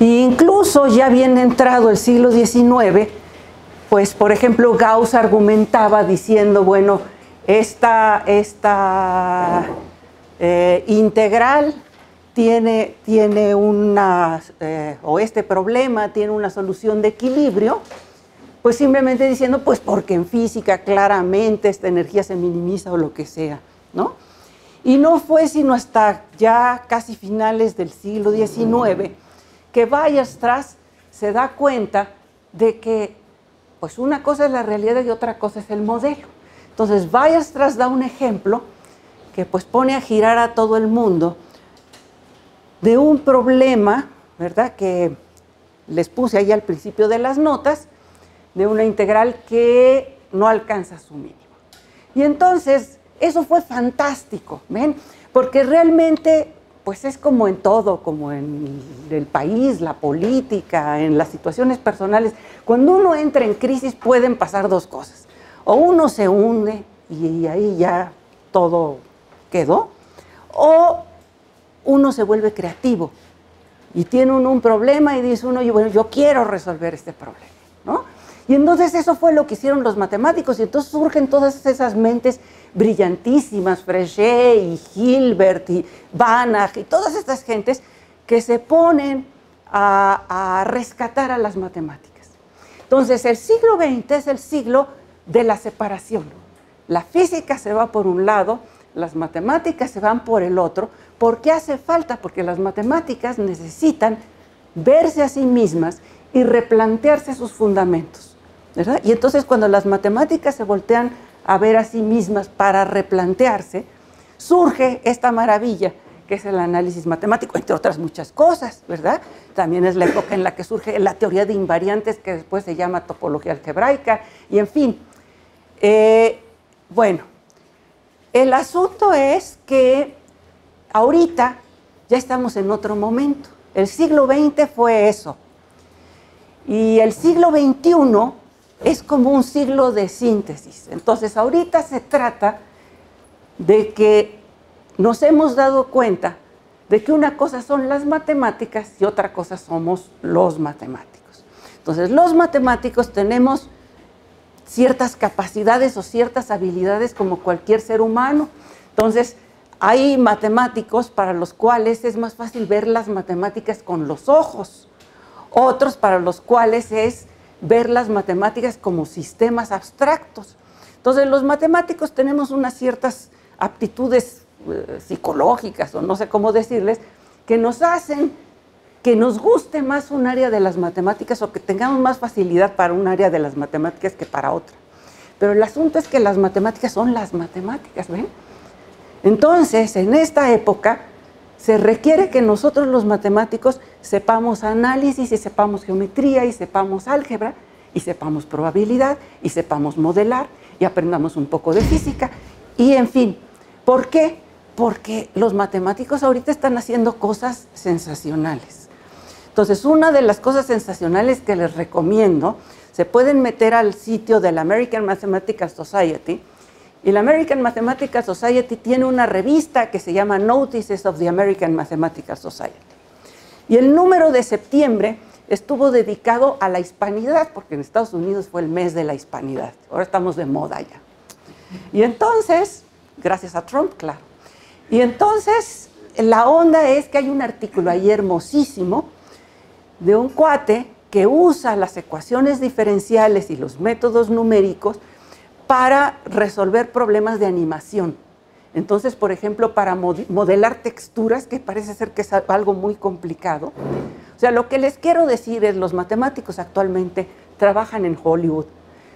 E incluso ya bien entrado el siglo XIX, pues por ejemplo Gauss argumentaba diciendo, bueno, esta, esta eh, integral tiene, tiene una, eh, o este problema tiene una solución de equilibrio, pues simplemente diciendo, pues porque en física claramente esta energía se minimiza o lo que sea, ¿no? Y no fue sino hasta ya casi finales del siglo XIX que Weierstrass se da cuenta de que pues una cosa es la realidad y otra cosa es el modelo. Entonces Weierstrass da un ejemplo que pues pone a girar a todo el mundo de un problema, ¿verdad? Que les puse ahí al principio de las notas, de una integral que no alcanza su mínimo. Y entonces, eso fue fantástico, ¿ven? Porque realmente, pues es como en todo, como en el país, la política, en las situaciones personales. Cuando uno entra en crisis pueden pasar dos cosas. O uno se hunde y ahí ya todo quedó, o uno se vuelve creativo y tiene uno un problema y dice uno, bueno, yo quiero resolver este problema, ¿no? Y entonces eso fue lo que hicieron los matemáticos y entonces surgen todas esas mentes brillantísimas, Fréchet y Hilbert y Banach y todas estas gentes que se ponen a, rescatar a las matemáticas. Entonces el siglo XX es el siglo de la separación. La física se va por un lado, las matemáticas se van por el otro. ¿Por qué hace falta? Porque las matemáticas necesitan verse a sí mismas y replantearse sus fundamentos. Y entonces cuando las matemáticas se voltean a ver a sí mismas para replantearse, surge esta maravilla que es el análisis matemático, entre otras muchas cosas, ¿verdad? También es la época en la que surge la teoría de invariantes, que después se llama topología algebraica, y en fin. Eh, bueno, el asunto es que ahorita ya estamos en otro momento. El siglo XX fue eso. Y el siglo XXI es como un siglo de síntesis. Entonces, ahorita se trata de que nos hemos dado cuenta de que una cosa son las matemáticas y otra cosa somos los matemáticos. Entonces, los matemáticos tenemos ciertas capacidades o ciertas habilidades como cualquier ser humano. Entonces, hay matemáticos para los cuales es más fácil ver las matemáticas con los ojos, otros para los cuales es ver las matemáticas como sistemas abstractos. Entonces, los matemáticos tenemos unas ciertas aptitudes eh, psicológicas, o no sé cómo decirles, que nos hacen que nos guste más un área de las matemáticas o que tengamos más facilidad para un área de las matemáticas que para otra. Pero el asunto es que las matemáticas son las matemáticas, ¿ven? Entonces, en esta época, se requiere que nosotros los matemáticos sepamos análisis y sepamos geometría y sepamos álgebra y sepamos probabilidad y sepamos modelar y aprendamos un poco de física y en fin. ¿Por qué? Porque los matemáticos ahorita están haciendo cosas sensacionales. Entonces, una de las cosas sensacionales que les recomiendo, se pueden meter al sitio de la American Mathematical Society, y la American Mathematical Society tiene una revista que se llama Notices of the American Mathematical Society. Y el número de septiembre estuvo dedicado a la hispanidad, porque en Estados Unidos fue el mes de la hispanidad. Ahora estamos de moda ya. Y entonces, gracias a Trump, claro. Y entonces, la onda es que hay un artículo ahí hermosísimo de un cuate que usa las ecuaciones diferenciales y los métodos numéricos para resolver problemas de animación. Entonces, por ejemplo, para modelar texturas, que parece ser que es algo muy complicado. O sea, lo que les quiero decir es, los matemáticos actualmente trabajan en Hollywood,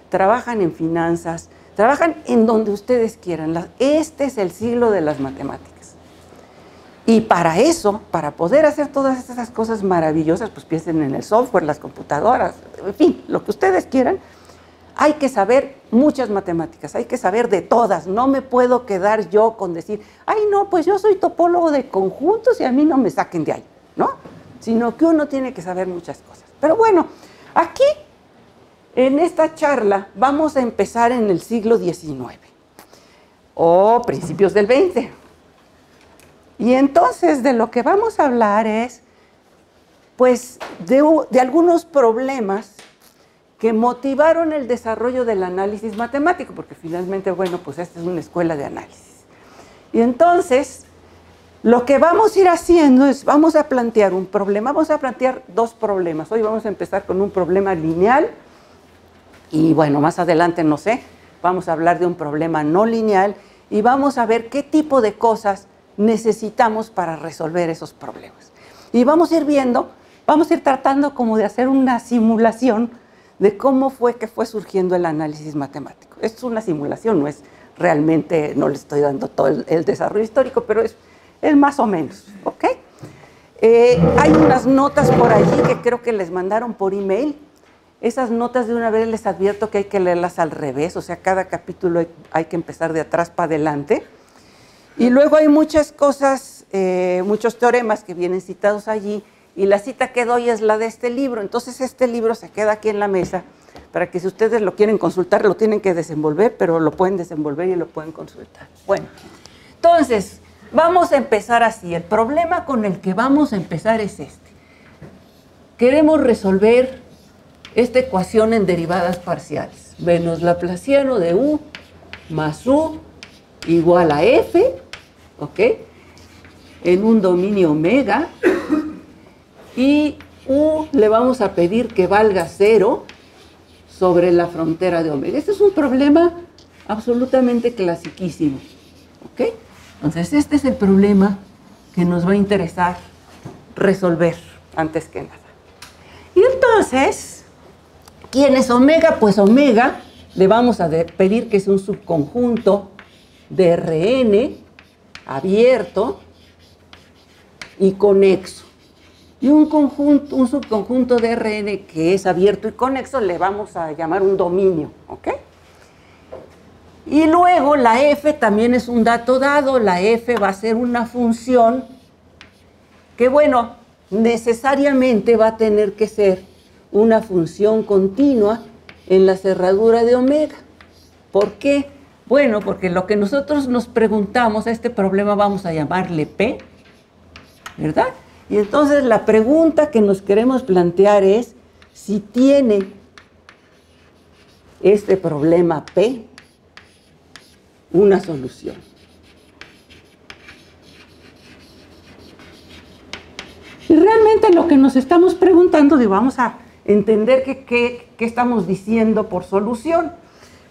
trabajan en finanzas, trabajan en donde ustedes quieran. Este es el siglo de las matemáticas. Y para eso, para poder hacer todas esas cosas maravillosas, pues piensen en el software, las computadoras, en fin, lo que ustedes quieran, hay que saber muchas matemáticas, hay que saber de todas. No me puedo quedar yo con decir, ay, no, pues yo soy topólogo de conjuntos y a mí no me saquen de ahí, ¿no? Sino que uno tiene que saber muchas cosas. Pero bueno, aquí, en esta charla, vamos a empezar en el siglo XIX o principios del XX. Y entonces de lo que vamos a hablar es pues de, de algunos problemas que motivaron el desarrollo del análisis matemático, porque finalmente, bueno, pues esta es una escuela de análisis. Y entonces, lo que vamos a ir haciendo es, vamos a plantear un problema, vamos a plantear dos problemas. Hoy vamos a empezar con un problema lineal y bueno, más adelante no sé, vamos a hablar de un problema no lineal y vamos a ver qué tipo de cosas necesitamos para resolver esos problemas. Y vamos a ir viendo, vamos a ir tratando como de hacer una simulación de cómo fue que fue surgiendo el análisis matemático. Es una simulación, no es realmente, no le estoy dando todo el, desarrollo histórico, pero es, es, más o menos, ¿ok? Eh, hay unas notas por allí que creo que les mandaron por email esas notas de una vez les advierto que hay que leerlas al revés, o sea, cada capítulo hay, que empezar de atrás para adelante. Y luego hay muchas cosas, eh, muchos teoremas que vienen citados allí, y la cita que doy es la de este libro. Entonces este libro se queda aquí en la mesa para que si ustedes lo quieren consultar, lo tienen que desenvolver, pero lo pueden desenvolver y lo pueden consultar. Bueno, entonces, vamos a empezar así. El problema con el que vamos a empezar es este. Queremos resolver esta ecuación en derivadas parciales. Menos laplaciano de u más u igual a f, ¿ok? En un dominio omega. Y u le vamos a pedir que valga cero sobre la frontera de omega. Este es un problema absolutamente clasiquísimo, ¿ok? Entonces, este es el problema que nos va a interesar resolver antes que nada. Y entonces, ¿Quién es omega? Pues omega le vamos a pedir que es un subconjunto de Rn abierto y conexo. Y un, conjunto, un subconjunto de Rn que es abierto y conexo le vamos a llamar un dominio, ¿ok? Y luego la f también es un dato dado, la f va a ser una función que, bueno, necesariamente va a tener que ser una función continua en la cerradura de omega. ¿Por qué? Bueno, porque lo que nosotros nos preguntamos a este problema vamos a llamarle P, ¿verdad? Y entonces la pregunta que nos queremos plantear es si tiene este problema P una solución. Y realmente lo que nos estamos preguntando, y vamos a entender qué estamos diciendo por solución,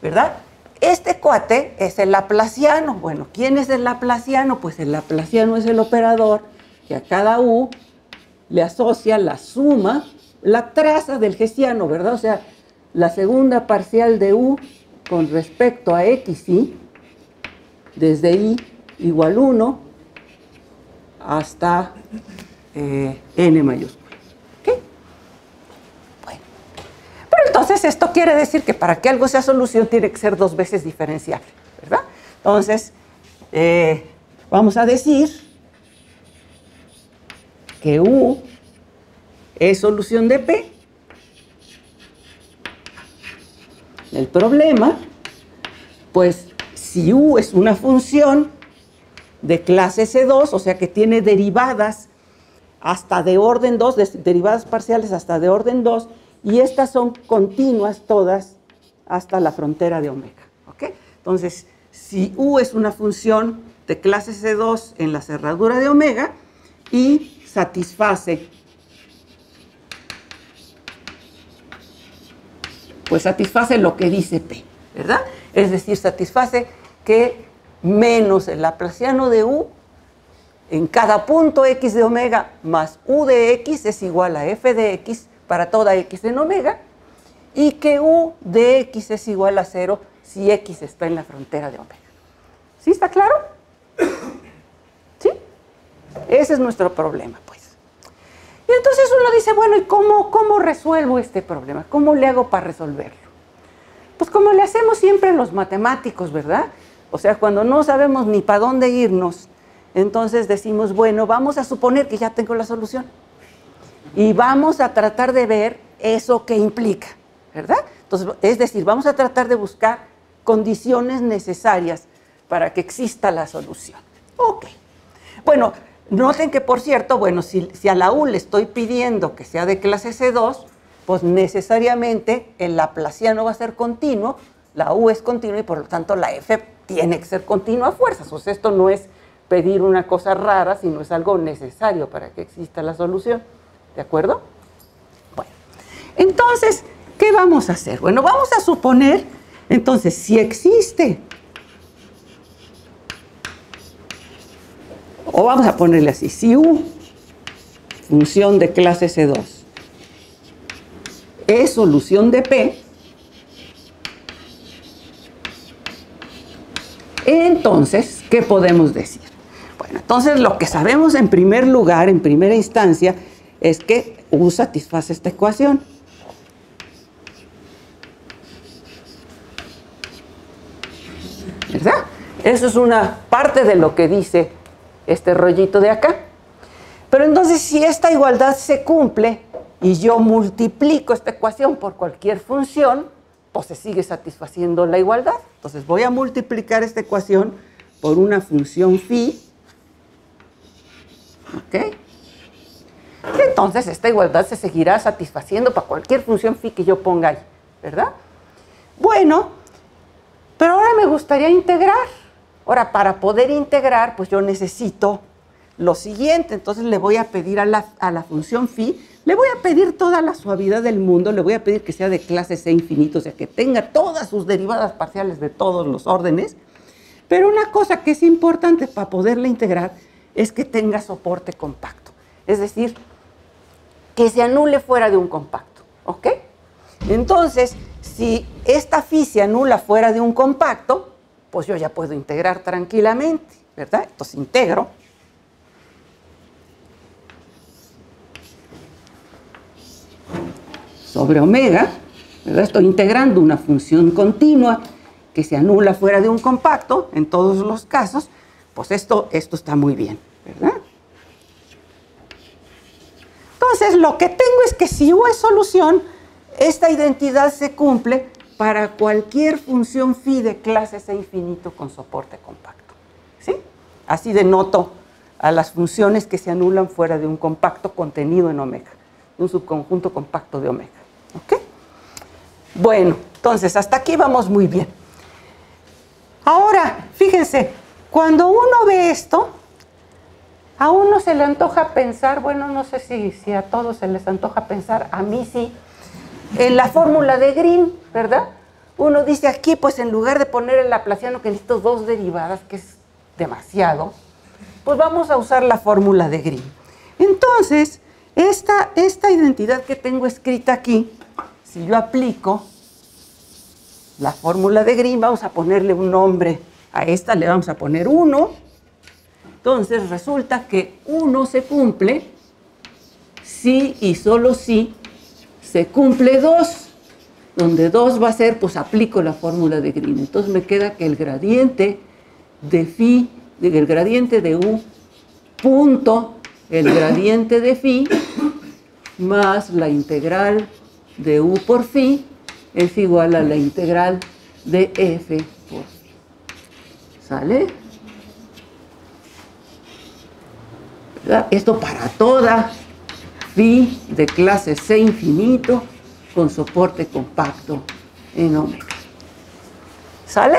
¿verdad? Este cuate es el laplaciano. Bueno, ¿quién es el laplaciano? Pues el laplaciano es el operador que a cada u le asocia la suma, la traza del hessiano, ¿verdad? O sea, la segunda parcial de u con respecto a x, y desde i igual 1 hasta eh, n mayúscula. Entonces, esto quiere decir que para que algo sea solución tiene que ser dos veces diferenciable, ¿verdad? Entonces, eh, vamos a decir que U es solución de P. El problema, pues si U es una función de clase C2, o sea que tiene derivadas hasta de orden 2, derivadas parciales hasta de orden 2, y estas son continuas todas hasta la frontera de omega. Entonces, si U es una función de clase C2 en la cerradura de omega y satisface, pues satisface lo que dice P, ¿verdad? Es decir, satisface que menos el laplaciano de U en cada punto x de omega más u de x es igual a f de x para toda x en omega y que u de x es igual a cero si x está en la frontera de omega. ¿Sí está claro? Ese es nuestro problema, pues. Y entonces uno dice, bueno, ¿y cómo, cómo resuelvo este problema? ¿Cómo le hago para resolverlo? Pues como le hacemos siempre los matemáticos, ¿verdad? O sea, cuando no sabemos ni para dónde irnos, entonces decimos, bueno, vamos a suponer que ya tengo la solución y vamos a tratar de ver eso que implica, ¿verdad? Entonces, es decir, vamos a tratar de buscar condiciones necesarias para que exista la solución. Ok. Bueno, Noten que, por cierto, bueno, si, si, a la U le estoy pidiendo que sea de clase C2, pues necesariamente el laplaciano va a ser continuo, la U es continua y por lo tanto la F tiene que ser continua a fuerzas. O sea, esto no es pedir una cosa rara, sino es algo necesario para que exista la solución. ¿De acuerdo? Bueno, entonces, ¿qué vamos a hacer? Bueno, vamos a suponer, entonces, si existe, o vamos a ponerle así, si U, función de clase C2, es solución de P, entonces, ¿qué podemos decir? Bueno, entonces lo que sabemos en primer lugar, en primera instancia, es que U satisface esta ecuación. ¿Verdad? Eso es una parte de lo que dice este rollito de acá. Pero entonces si esta igualdad se cumple y yo multiplico esta ecuación por cualquier función, pues se sigue satisfaciendo la igualdad. Entonces voy a multiplicar esta ecuación por una función phi. ¿Ok? entonces esta igualdad se seguirá satisfaciendo para cualquier función phi que yo ponga ahí, ¿verdad? Bueno, pero ahora me gustaría integrar. Ahora, para poder integrar, pues yo necesito lo siguiente. Entonces le voy a pedir a la, a la función phi le voy a pedir toda la suavidad del mundo, le voy a pedir que sea de clase C infinito, o sea, que tenga todas sus derivadas parciales de todos los órdenes. Pero una cosa que es importante para poderla integrar es que tenga soporte compacto. Es decir, que se anule fuera de un compacto. ¿Ok? Entonces, si esta phi se anula fuera de un compacto, pues yo ya puedo integrar tranquilamente, ¿verdad? Entonces integro sobre omega, ¿verdad? estoy integrando una función continua que se anula fuera de un compacto, en todos los casos, pues esto, esto está muy bien, ¿verdad? Entonces, lo que tengo es que si U es solución, esta identidad se cumple para cualquier función phi de clase C infinito con soporte compacto. ¿Sí? Así denoto a las funciones que se anulan fuera de un compacto contenido en omega, un subconjunto compacto de omega. Bueno, entonces hasta aquí vamos muy bien. Ahora, fíjense, cuando uno ve esto, a uno se le antoja pensar, bueno, no sé si a todos se les antoja pensar, a mí sí, en la fórmula de Green, ¿verdad? Uno dice aquí, pues en lugar de poner el laplaciano que necesito dos derivadas, que es demasiado, pues vamos a usar la fórmula de Green. Entonces, esta, esta identidad que tengo escrita aquí, si yo aplico la fórmula de Green, vamos a ponerle un nombre a esta, le vamos a poner 1. Entonces resulta que 1 se cumple si y solo si se cumple 2, donde 2 va a ser, pues aplico la fórmula de Green. Entonces me queda que el gradiente de phi, el gradiente de u punto, el gradiente de phi, más la integral de u por phi es igual a la integral de f por phi. ¿Sale? Esto para toda phi de clase C infinito con soporte compacto en omega. ¿Sale?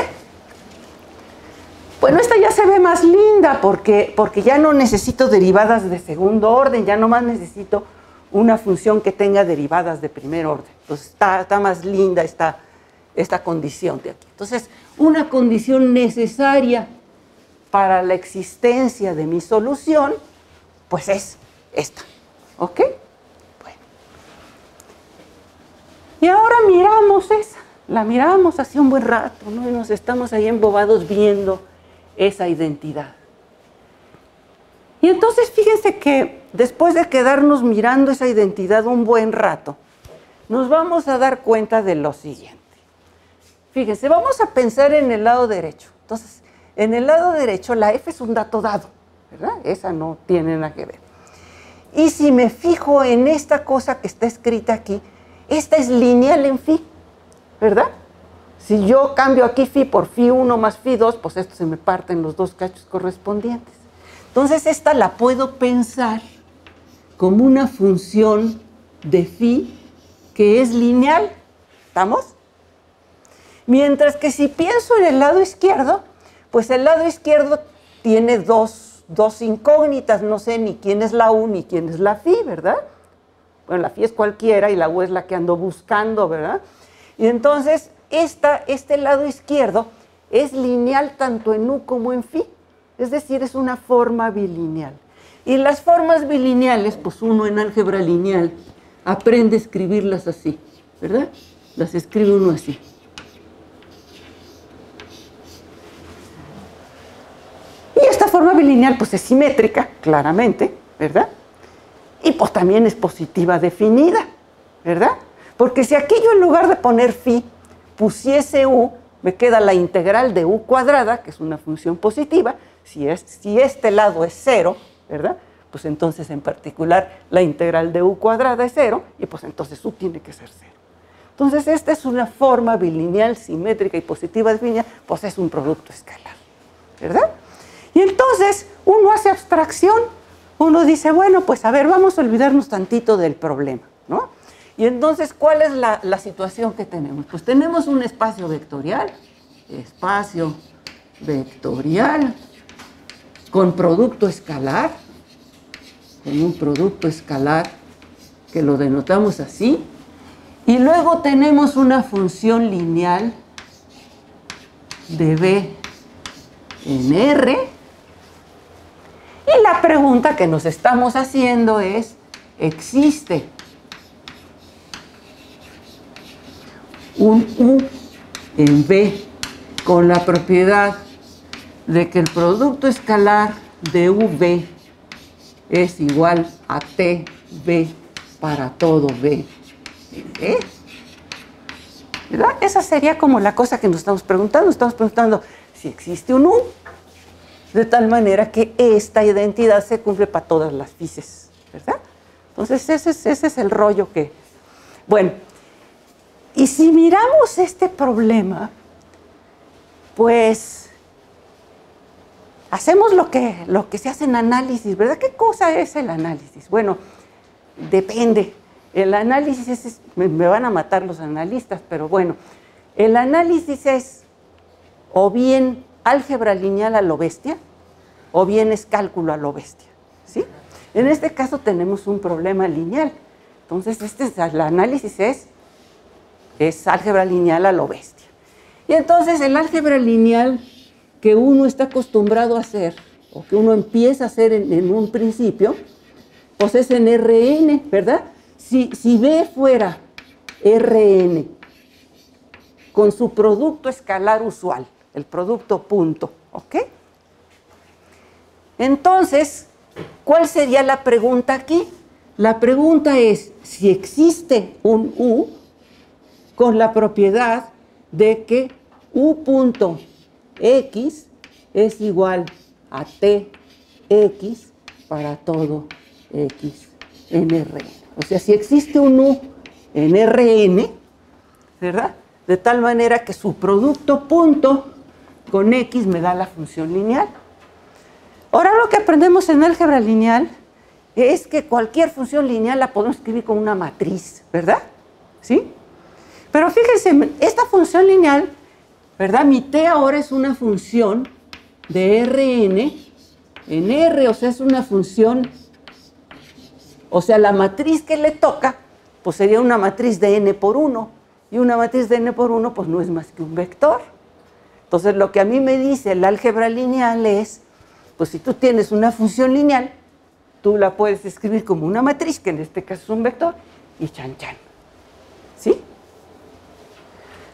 Bueno, esta ya se ve más linda porque, porque ya no necesito derivadas de segundo orden, ya nomás necesito una función que tenga derivadas de primer orden. Entonces está, más linda esta, esta condición de aquí. Entonces, una condición necesaria para la existencia de mi solución, pues es esta. ¿Ok? Bueno. Y ahora miramos esa. La miramos hace un buen rato, ¿no? Y nos estamos ahí embobados viendo esa identidad. Y entonces fíjense que después de quedarnos mirando esa identidad un buen rato, nos vamos a dar cuenta de lo siguiente. Fíjense, vamos a pensar en el lado derecho. Entonces, en el lado derecho la f es un dato dado, ¿verdad? Esa no tiene nada que ver. Y si me fijo en esta cosa que está escrita aquí, esta es lineal en phi, ¿verdad? Si yo cambio aquí phi por phi 1 más phi 2, pues esto se me parte en los dos cachos correspondientes. Entonces esta la puedo pensar como una función de phi que es lineal. ¿Estamos? Mientras que si pienso en el lado izquierdo, pues el lado izquierdo tiene dos, dos incógnitas, no sé ni quién es la U ni quién es la phi, ¿verdad? Bueno, la phi es cualquiera y la U es la que ando buscando, ¿verdad? Y entonces esta, este lado izquierdo es lineal tanto en U como en phi, es decir, es una forma bilineal. Y las formas bilineales, pues uno en álgebra lineal aprende a escribirlas así, ¿verdad? Las escribe uno así. Y esta forma bilineal pues es simétrica, claramente, ¿verdad? Y pues también es positiva definida, ¿verdad? Porque si aquí yo en lugar de poner phi pusiese u, me queda la integral de u cuadrada, que es una función positiva, si, es, si este lado es cero, ¿verdad? Pues entonces en particular la integral de u cuadrada es cero, y pues entonces u tiene que ser cero. Entonces esta es una forma bilineal, simétrica y positiva definida, pues es un producto escalar, ¿verdad? Y entonces uno hace abstracción, uno dice, bueno, pues a ver, vamos a olvidarnos tantito del problema, ¿no? Y entonces, ¿cuál es la, situación que tenemos? Pues tenemos un espacio vectorial, espacio vectorial con producto escalar, con un producto escalar que lo denotamos así, y luego tenemos una función lineal de B en R, y la pregunta que nos estamos haciendo es, ¿existe un U en B con la propiedad de que el producto escalar de UB es igual a TB para todo B ¿Eh? ¿Verdad? Esa sería como la cosa que nos estamos preguntando. Estamos preguntando si existe un U de tal manera que esta identidad se cumple para todas las fices, ¿verdad? Entonces ese es, el rollo que... Bueno, y si miramos este problema, pues hacemos lo que, lo que se hace en análisis, ¿verdad? ¿Qué cosa es el análisis? Bueno, depende. El análisis es, me van a matar los analistas, pero bueno, el análisis es o bien álgebra lineal a lo bestia o bien es cálculo a lo bestia. ¿sí? En este caso tenemos un problema lineal. Entonces, este es, el análisis es, es álgebra lineal a lo bestia. Y entonces el álgebra lineal que uno está acostumbrado a hacer, o que uno empieza a hacer en, un principio, pues es en Rn, ¿verdad? Si, si B fuera Rn con su producto escalar usual, el producto punto, ¿ok? Entonces, ¿cuál sería la pregunta aquí? La pregunta es si existe un U con la propiedad de que U punto X es igual a TX para todo X en Rn. O sea, si existe un U en Rn, ¿verdad? De tal manera que su producto punto con X me da la función lineal. Ahora lo que aprendemos en álgebra lineal es que cualquier función lineal la podemos escribir como una matriz, ¿verdad? ¿Sí? Pero fíjense, esta función lineal, ¿verdad? Mi t ahora es una función de Rn en R, o sea, es una función, o sea, la matriz que le toca, pues sería una matriz de n por 1, y una matriz de n por 1, pues no es más que un vector. Entonces, lo que a mí me dice el álgebra lineal es, pues si tú tienes una función lineal, tú la puedes escribir como una matriz, que en este caso es un vector, y chan chan. ¿Sí?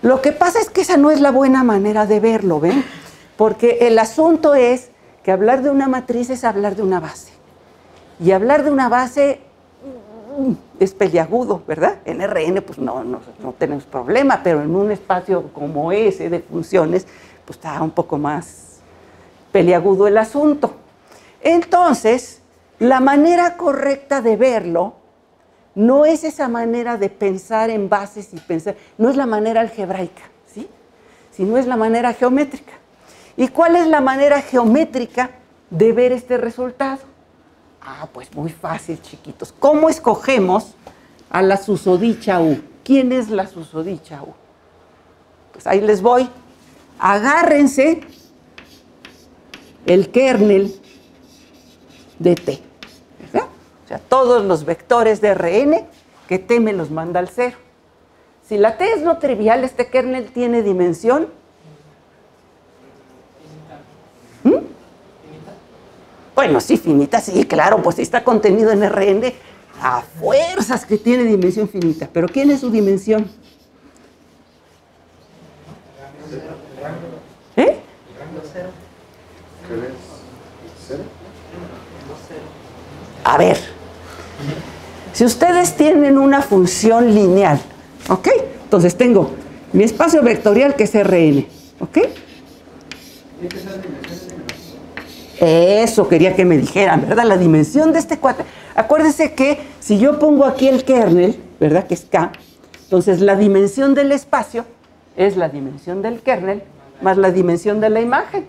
Lo que pasa es que esa no es la buena manera de verlo, ¿ven? Porque el asunto es que hablar de una matriz es hablar de una base. Y hablar de una base mm, es peliagudo, ¿verdad? En RN pues no, no, no tenemos problema, pero en un espacio como ese de funciones, pues está un poco más peliagudo el asunto. Entonces, la manera correcta de verlo no es esa manera de pensar en bases y pensar, no es la manera algebraica, ¿sí? Sino es la manera geométrica. ¿Y cuál es la manera geométrica de ver este resultado? Ah, pues muy fácil, chiquitos. ¿Cómo escogemos a la susodicha U? ¿Quién es la susodicha U? Pues ahí les voy. Agárrense el kernel de T. O sea, todos los vectores de Rn que T me los manda al cero. Si la T es no trivial, este kernel tiene dimensión. ¿Mm? Bueno, sí, finita, sí, claro, pues está contenido en Rn a fuerzas que tiene dimensión finita. Pero ¿quién es su dimensión? A ver, si ustedes tienen una función lineal, ¿ok? Entonces tengo mi espacio vectorial que es Rn, ¿ok? Eso quería que me dijeran, ¿verdad? La dimensión de este cuate. Acuérdense que si yo pongo aquí el kernel, ¿verdad? Que es K, entonces la dimensión del espacio es la dimensión del kernel más la dimensión de la imagen.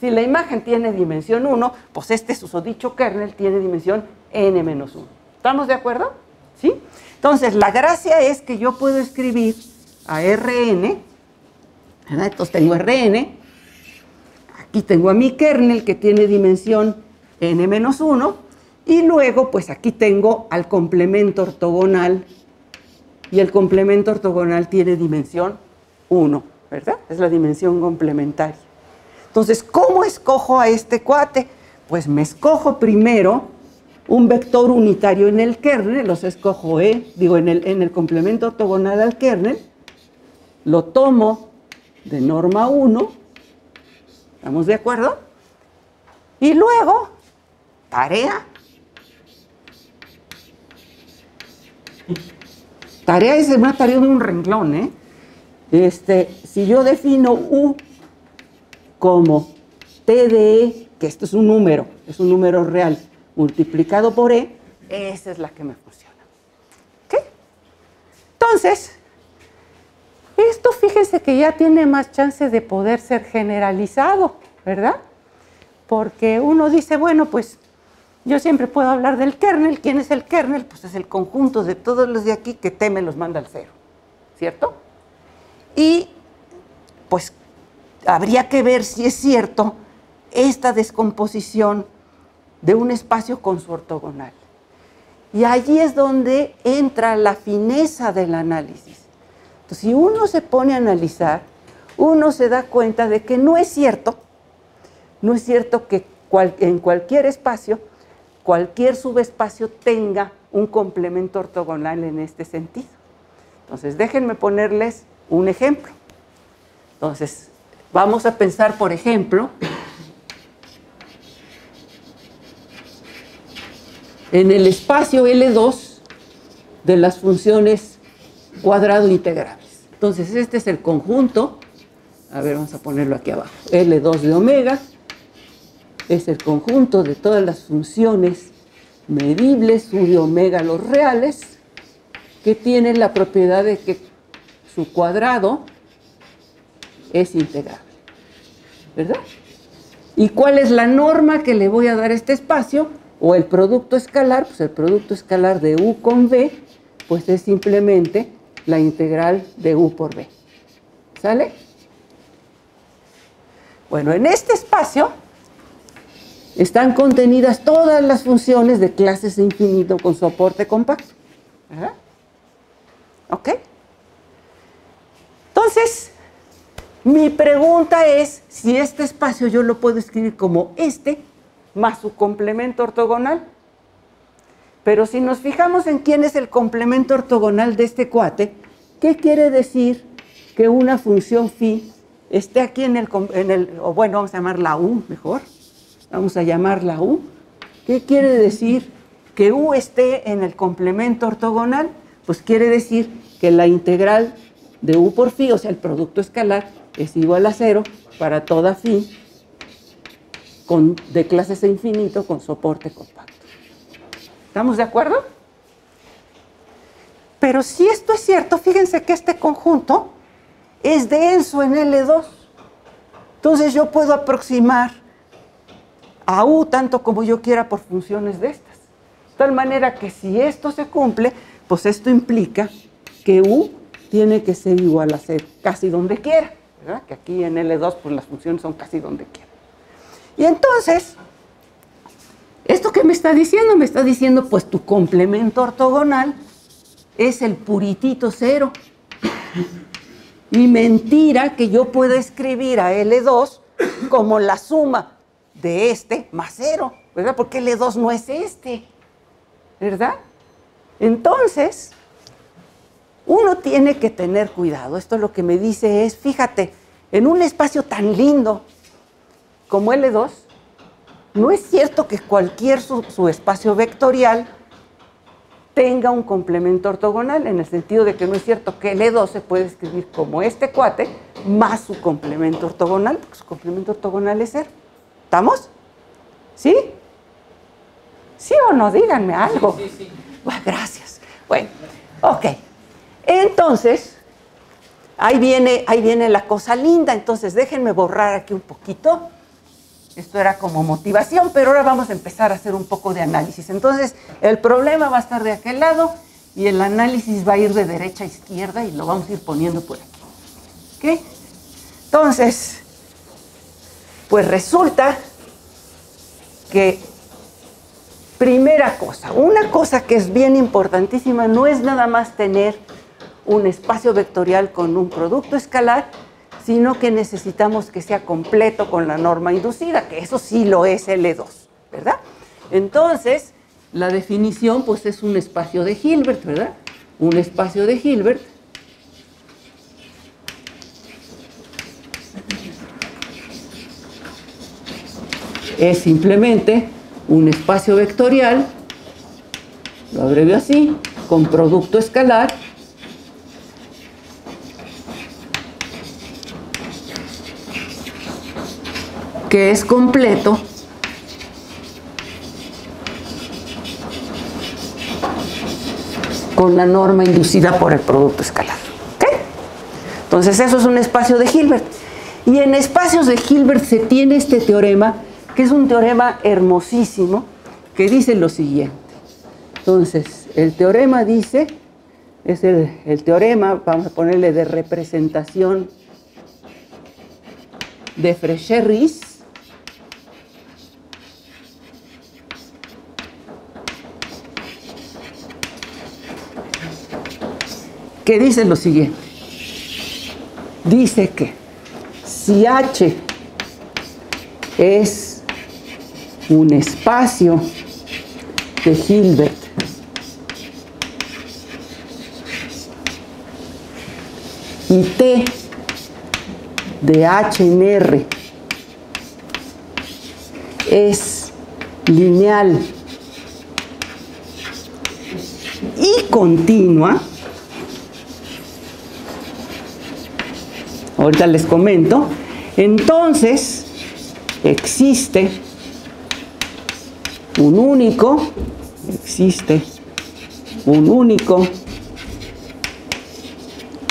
Si la imagen tiene dimensión 1, pues este susodicho kernel tiene dimensión n-1. ¿Estamos de acuerdo? ¿Sí? Entonces, la gracia es que yo puedo escribir a Rn, ¿verdad? Entonces tengo Rn, aquí tengo a mi kernel que tiene dimensión n-1, y luego, pues aquí tengo al complemento ortogonal, y el complemento ortogonal tiene dimensión 1, ¿verdad? Es la dimensión complementaria. Entonces, ¿cómo escojo a este cuate? Pues me escojo primero un vector unitario en el kernel, los escojo E, digo, en el, en el complemento ortogonal al kernel, lo tomo de norma 1, ¿estamos de acuerdo? Y luego, tarea. Tarea es una tarea de un renglón, ¿eh? Este, si yo defino U como T de E, que esto es un número, es un número real, multiplicado por E, esa es la que me funciona. ¿Ok? Entonces, esto fíjense que ya tiene más chance de poder ser generalizado, ¿verdad? Porque uno dice, bueno, pues yo siempre puedo hablar del kernel. ¿Quién es el kernel? Pues es el conjunto de todos los de aquí que T me los manda al cero, ¿cierto? Y pues habría que ver si es cierto esta descomposición de un espacio con su ortogonal. Y allí es donde entra la fineza del análisis. Entonces, si uno se pone a analizar, uno se da cuenta de que no es cierto, no es cierto que en cualquier espacio, cualquier subespacio tenga un complemento ortogonal en este sentido. Entonces, déjenme ponerles un ejemplo. Entonces, vamos a pensar, por ejemplo, en el espacio L2 de las funciones cuadrado integrables. Entonces, este es el conjunto. A ver, vamos a ponerlo aquí abajo. L2 de omega es el conjunto de todas las funciones medibles, U de omega los reales, que tienen la propiedad de que su cuadrado es integrable. ¿Verdad? ¿Y cuál es la norma que le voy a dar a este espacio? o el producto escalar, pues el producto escalar de u con b, pues es simplemente la integral de u por b. ¿Sale? Bueno, en este espacio están contenidas todas las funciones de clases infinito con soporte compacto. ¿Ok? Entonces, mi pregunta es si este espacio yo lo puedo escribir como este más su complemento ortogonal. Pero si nos fijamos en quién es el complemento ortogonal de este cuate, ¿qué quiere decir que una función phi esté aquí en el, en o bueno, vamos a llamarla u mejor, vamos a llamarla u? ¿Qué quiere decir que u esté en el complemento ortogonal? Pues quiere decir que la integral de u por phi, o sea, el producto escalar, es igual a cero para toda phi de clases de infinito con soporte compacto. ¿Estamos de acuerdo? Pero si esto es cierto, fíjense que este conjunto es denso en L2. Entonces yo puedo aproximar a U tanto como yo quiera por funciones de estas. De tal manera que si esto se cumple, pues esto implica que U tiene que ser igual a C casi donde quiera. ¿Verdad? Que aquí en L2 pues las funciones son casi donde quiera. Y entonces, ¿esto qué me está diciendo? Me está diciendo pues tu complemento ortogonal es el puritito cero. Y mentira que yo puedo escribir a L2 como la suma de este más cero, ¿verdad? Porque L2 no es este, ¿verdad? Entonces, uno tiene que tener cuidado. Esto lo que me dice es, fíjate, en un espacio tan lindo como L2, no es cierto que cualquier su, espacio vectorial tenga un complemento ortogonal, en el sentido de que no es cierto que L2 se puede escribir como este cuate más su complemento ortogonal, porque su complemento ortogonal es cero. ¿Estamos? ¿Sí? ¿Sí o no? Díganme algo. Sí, sí, gracias. Bueno, ok. Entonces, ahí viene, ahí viene la cosa linda. Entonces, déjenme borrar aquí un poquito. Esto era como motivación, pero ahora vamos a empezar a hacer un poco de análisis. Entonces, el problema va a estar de aquel lado y el análisis va a ir de derecha a izquierda y lo vamos a ir poniendo por aquí. ¿Ok? Entonces, pues resulta que, primera cosa, una cosa que es bien importantísima no es nada más tener un espacio vectorial con un producto escalar, sino que necesitamos que sea completo con la norma inducida, que eso sí lo es L2, ¿verdad? Entonces, la definición pues es un espacio de Hilbert, ¿verdad? Un espacio de Hilbert es simplemente un espacio vectorial, lo abrevio así, con producto escalar que es completo con la norma inducida por el producto escalar. Entonces eso es un espacio de Hilbert. Y en espacios de Hilbert se tiene este teorema, que es un teorema hermosísimo, que dice lo siguiente. Entonces, el teorema dice, es el, el teorema, vamos a ponerle de representación de Frecheris, que dice lo siguiente. Dice que si H es un espacio de Hilbert y T de H en R es lineal y continua, ahorita les comento, entonces existe un único, existe un único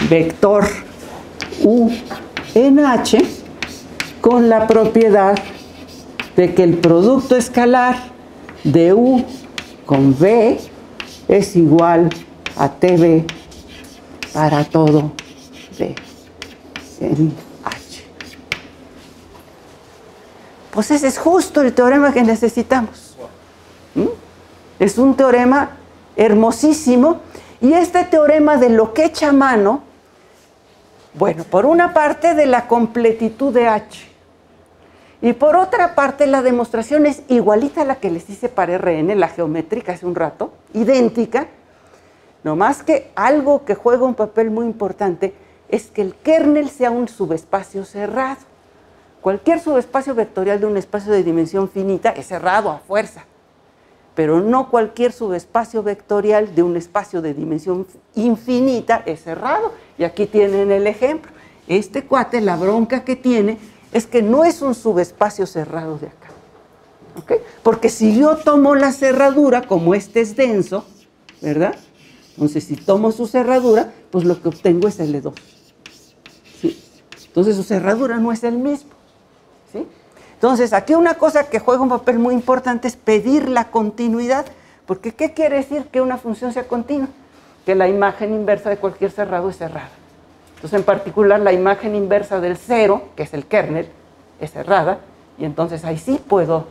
vector U en H con la propiedad de que el producto escalar de U con V es igual a TB para todo H. Pues ese es justo el teorema que necesitamos. ¿Mm? Es un teorema hermosísimo y este teorema de lo que echa mano, bueno, por una parte de la completitud de H y por otra parte la demostración es igualita a la que les hice para RN, la geométrica hace un rato, idéntica, no más que algo que juega un papel muy importante es que el kernel sea un subespacio cerrado. Cualquier subespacio vectorial de un espacio de dimensión finita es cerrado a fuerza, pero no cualquier subespacio vectorial de un espacio de dimensión infinita es cerrado. Y aquí tienen el ejemplo. Este cuate, la bronca que tiene es que no es un subespacio cerrado de acá. Porque si yo tomo la cerradura, como este es denso, ¿verdad? Entonces, si tomo su cerradura, pues lo que obtengo es L2. Entonces su cerradura no es el mismo. Entonces, aquí una cosa que juega un papel muy importante es pedir la continuidad, porque ¿qué quiere decir que una función sea continua? Que la imagen inversa de cualquier cerrado es cerrada. Entonces, en particular, la imagen inversa del cero, que es el kernel, es cerrada, y entonces ahí sí puedo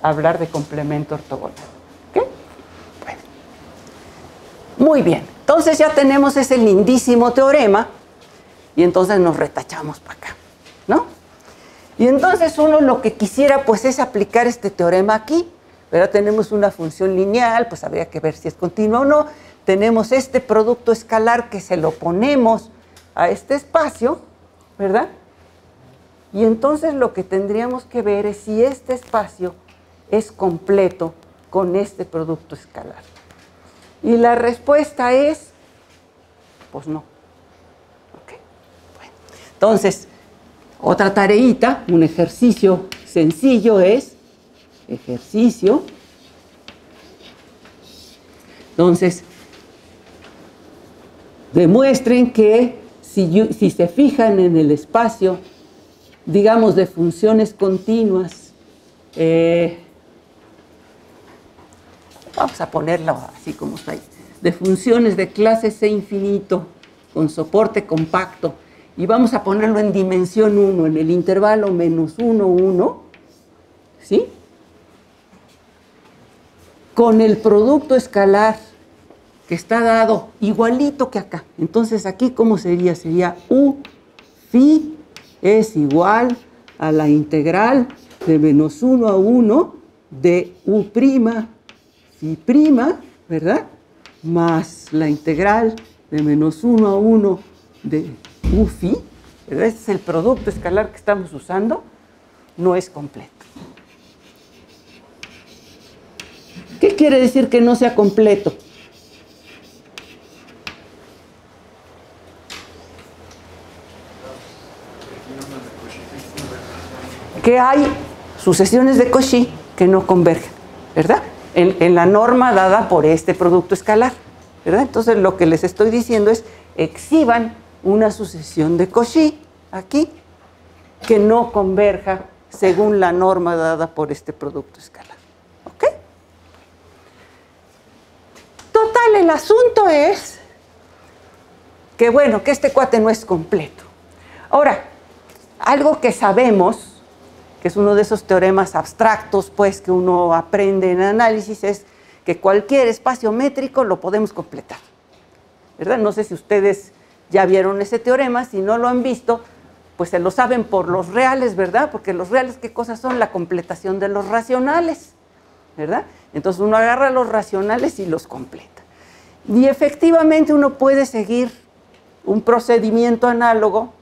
hablar de complemento ortogonal. ¿Ok? Bueno. Muy bien. Entonces ya tenemos ese lindísimo teorema y entonces nos retachamos para acá, ¿no? Y entonces uno lo que quisiera pues es aplicar este teorema aquí. pero Tenemos una función lineal, pues habría que ver si es continua o no. Tenemos este producto escalar que se lo ponemos a este espacio, ¿verdad? Y entonces lo que tendríamos que ver es si este espacio es completo con este producto escalar. Y la respuesta es, pues no. Entonces, otra tareita, un ejercicio sencillo es ejercicio. Entonces, demuestren que si, si, se fijan en el espacio, digamos, de funciones continuas, eh, vamos a ponerlo así como está ahí, de funciones de clase C infinito con soporte compacto y vamos a ponerlo en dimensión 1, en el intervalo menos 1, 1, ¿sí? Con el producto escalar que está dado igualito que acá. Entonces aquí, ¿cómo sería? Sería U phi es igual a la integral de menos 1 a 1 de U' phi prima, ¿verdad? Más la integral de menos 1 a 1 de u phi, ¿verdad? Este es el producto escalar que estamos usando, no es completo. ¿Qué quiere decir que no sea completo? Que hay sucesiones de Cauchy que no convergen, ¿verdad? en, la norma dada por este producto escalar. ¿verdad? Entonces lo que les estoy diciendo es exhiban una sucesión de Cauchy aquí que no converja según la norma dada por este producto escalar. ¿Ok? Total, el asunto es que bueno, que este cuate no es completo. Ahora, algo que sabemos que es uno de esos teoremas abstractos, pues, que uno aprende en análisis, es que cualquier espacio métrico lo podemos completar. ¿Verdad? No sé si ustedes ya vieron ese teorema, si no lo han visto, pues se lo saben por los reales, ¿verdad? Porque los reales, ¿qué cosas son? La completación de los racionales, ¿verdad? Entonces uno agarra los racionales y los completa. Y efectivamente uno puede seguir un procedimiento análogo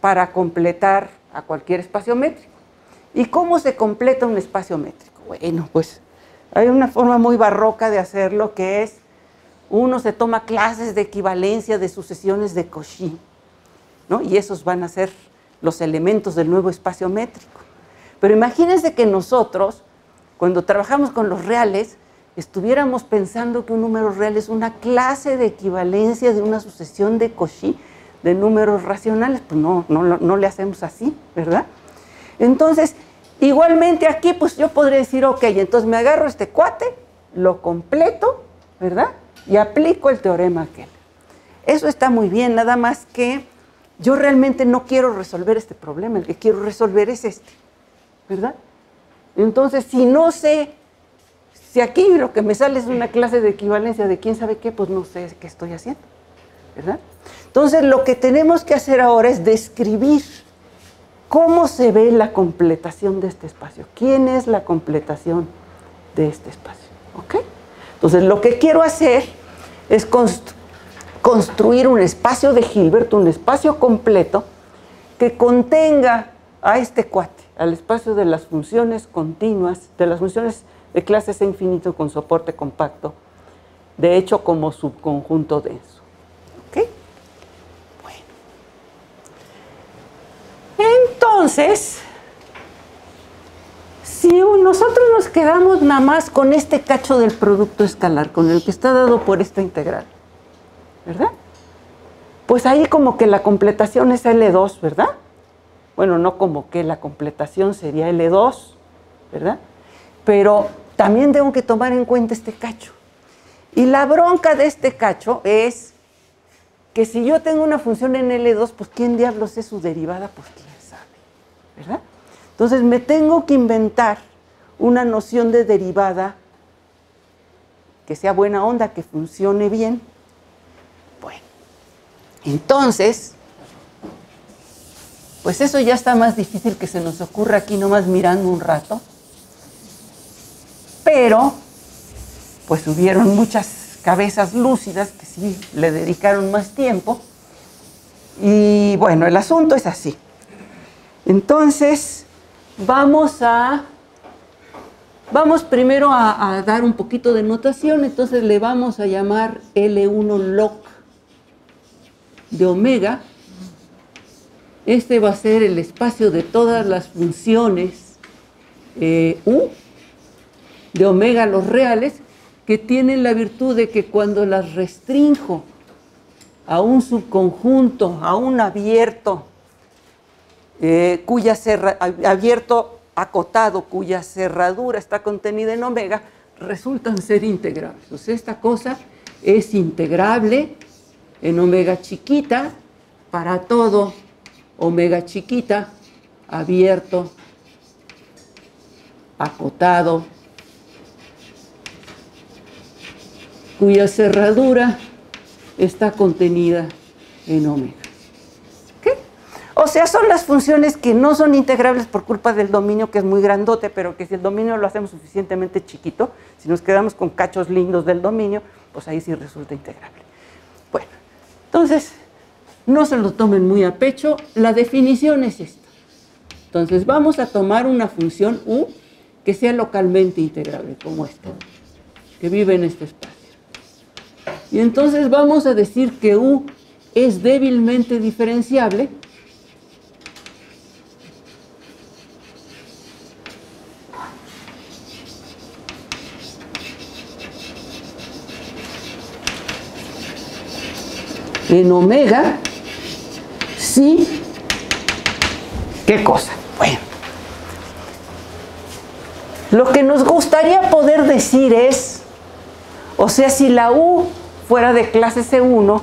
para completar a cualquier espacio métrico. ¿Y cómo se completa un espacio métrico? Bueno, pues hay una forma muy barroca de hacerlo que es, uno se toma clases de equivalencia de sucesiones de Cauchy, ¿no? Y esos van a ser los elementos del nuevo espacio métrico. Pero imagínense que nosotros, cuando trabajamos con los reales, estuviéramos pensando que un número real es una clase de equivalencia de una sucesión de Cauchy de números racionales, pues no, no, le hacemos así, ¿verdad? Entonces, igualmente aquí, pues yo podría decir, ok, entonces me agarro este cuate, lo completo, ¿verdad? Y aplico el teorema aquel. Eso está muy bien, nada más que yo realmente no quiero resolver este problema, el que quiero resolver es este, ¿verdad? Entonces, si no sé, si aquí lo que me sale es una clase de equivalencia de quién sabe qué, pues no sé qué estoy haciendo, ¿verdad? Entonces, lo que tenemos que hacer ahora es describir ¿Cómo se ve la completación de este espacio? ¿Quién es la completación de este espacio? ¿Ok? Entonces, lo que quiero hacer es construir un espacio de Hilbert, un espacio completo, que contenga a este cuate, al espacio de las funciones continuas, de las funciones de clase C infinito con soporte compacto, de hecho como subconjunto denso. Entonces, si nosotros nos quedamos nada más con este cacho del producto escalar, con el que está dado por esta integral, ¿verdad? Pues ahí como que la completación es L2, ¿verdad? bueno, no como que la completación sería L2, ¿verdad? Pero también tengo que tomar en cuenta este cacho. Y la bronca de este cacho es que si yo tengo una función en L2, pues ¿quién diablos es su derivada? Pues quién sabe, ¿verdad? Entonces me tengo que inventar una noción de derivada que sea buena onda, que funcione bien. Bueno, entonces, pues eso ya está más difícil que se nos ocurra aquí nomás mirando un rato. Pero, pues hubieron muchas cabezas lúcidas que sí le dedicaron más tiempo. Y bueno, el asunto es así. Entonces, vamos a Vamos primero a, dar un poquito de notación, entonces le vamos a llamar L1 log de omega. Este va a ser el espacio de todas las funciones eh, U de omega los reales que tienen la virtud de que cuando las restrinjo a un subconjunto, a un abierto, eh, cuya abierto acotado cuya cerradura está contenida en omega, resultan ser integrables. Esta cosa es integrable en omega chiquita para todo omega chiquita abierto, acotado, cuya cerradura está contenida en omega. O sea, son las funciones que no son integrables por culpa del dominio, que es muy grandote, pero que si el dominio lo hacemos suficientemente chiquito, si nos quedamos con cachos lindos del dominio, pues ahí sí resulta integrable. Bueno, entonces, no se lo tomen muy a pecho, la definición es esta. Entonces, vamos a tomar una función u que sea localmente integrable, como esta, que vive en este espacio. Y entonces vamos a decir que u es débilmente diferenciable en omega, sí, ¿qué cosa? Bueno, lo que nos gustaría poder decir es, o sea, si la U fuera de clase C1,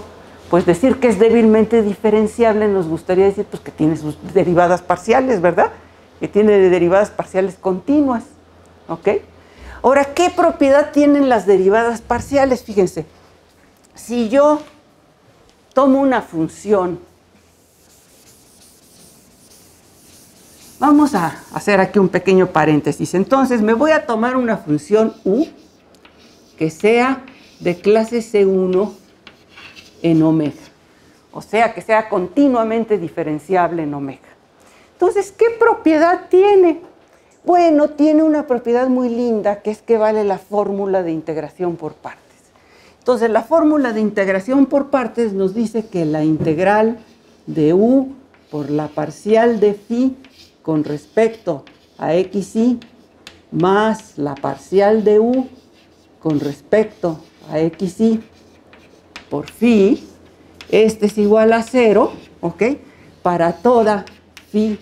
pues decir que es débilmente diferenciable nos gustaría decir pues que tiene sus derivadas parciales, ¿verdad? Que tiene derivadas parciales continuas, ¿ok? Ahora, ¿qué propiedad tienen las derivadas parciales? Fíjense, si yo tomo una función. Vamos a hacer aquí un pequeño paréntesis. Entonces me voy a tomar una función u que sea de clase C1 en omega. O sea, que sea continuamente diferenciable en omega. Entonces, ¿qué propiedad tiene? Bueno, tiene una propiedad muy linda que es que vale la fórmula de integración por partes. Entonces, la fórmula de integración por partes nos dice que la integral de u por la parcial de phi con respecto a xi más la parcial de u con respecto a xi por phi, este es igual a cero, ¿ok? Para toda phi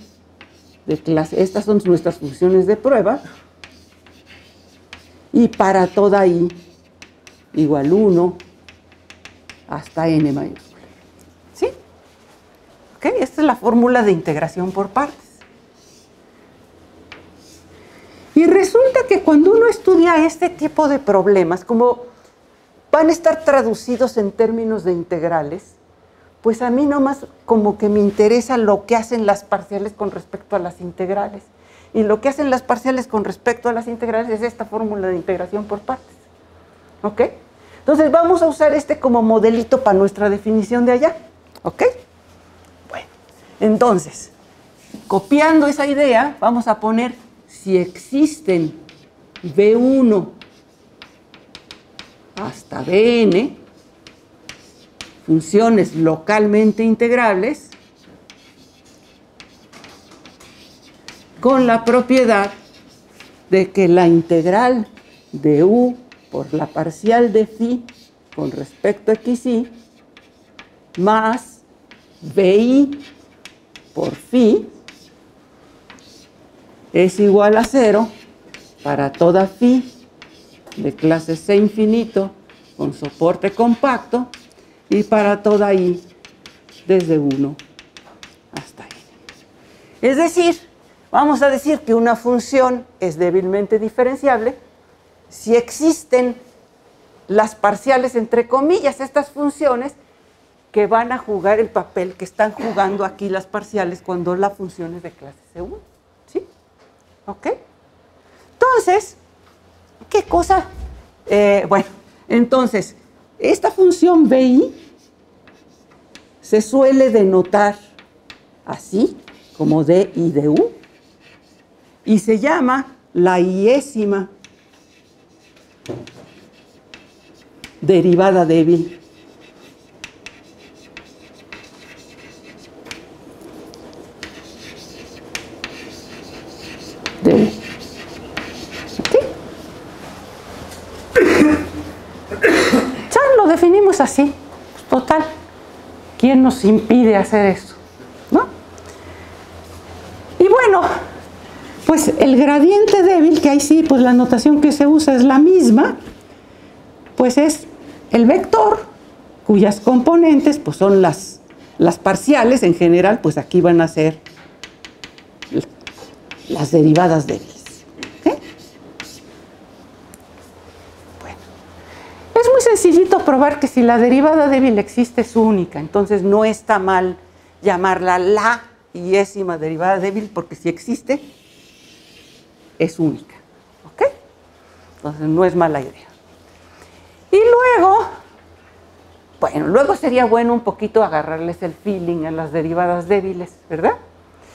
de clase, estas son nuestras funciones de prueba, y para toda i igual 1 hasta n mayúscula. ¿Sí? ¿Ok? Esta es la fórmula de integración por partes. Y resulta que cuando uno estudia este tipo de problemas, como van a estar traducidos en términos de integrales, pues a mí nomás como que me interesa lo que hacen las parciales con respecto a las integrales. Y lo que hacen las parciales con respecto a las integrales es esta fórmula de integración por partes. ¿Ok? Entonces vamos a usar este como modelito para nuestra definición de allá. ¿Ok? Bueno, entonces, copiando esa idea, vamos a poner si existen B1 hasta Bn, funciones localmente integrables, con la propiedad de que la integral de u por la parcial de phi con respecto a xi más bi por phi es igual a cero para toda phi de clase C infinito con soporte compacto y para toda i desde 1 hasta i. Es decir, vamos a decir que una función es débilmente diferenciable si existen las parciales entre comillas, estas funciones que van a jugar el papel que están jugando aquí las parciales cuando la función es de clase C1. ¿Sí? ¿Ok? Entonces, ¿qué cosa? Eh, bueno, entonces, esta función BI se suele denotar así, como D y U, y se llama la iésima derivada débil. De Ya lo definimos así. Total. ¿Quién nos impide hacer eso? ¿No? Y bueno, pues el gradiente débil, que ahí sí, pues la notación que se usa es la misma, pues es el vector cuyas componentes pues son las, las parciales en general, pues aquí van a ser las derivadas débiles. Bueno, es muy sencillito probar que si la derivada débil existe es única, entonces no está mal llamarla la iésima derivada débil porque si existe es única. ¿Ok? Entonces no es mala idea. Y luego, bueno, luego sería bueno un poquito agarrarles el feeling a las derivadas débiles, ¿verdad?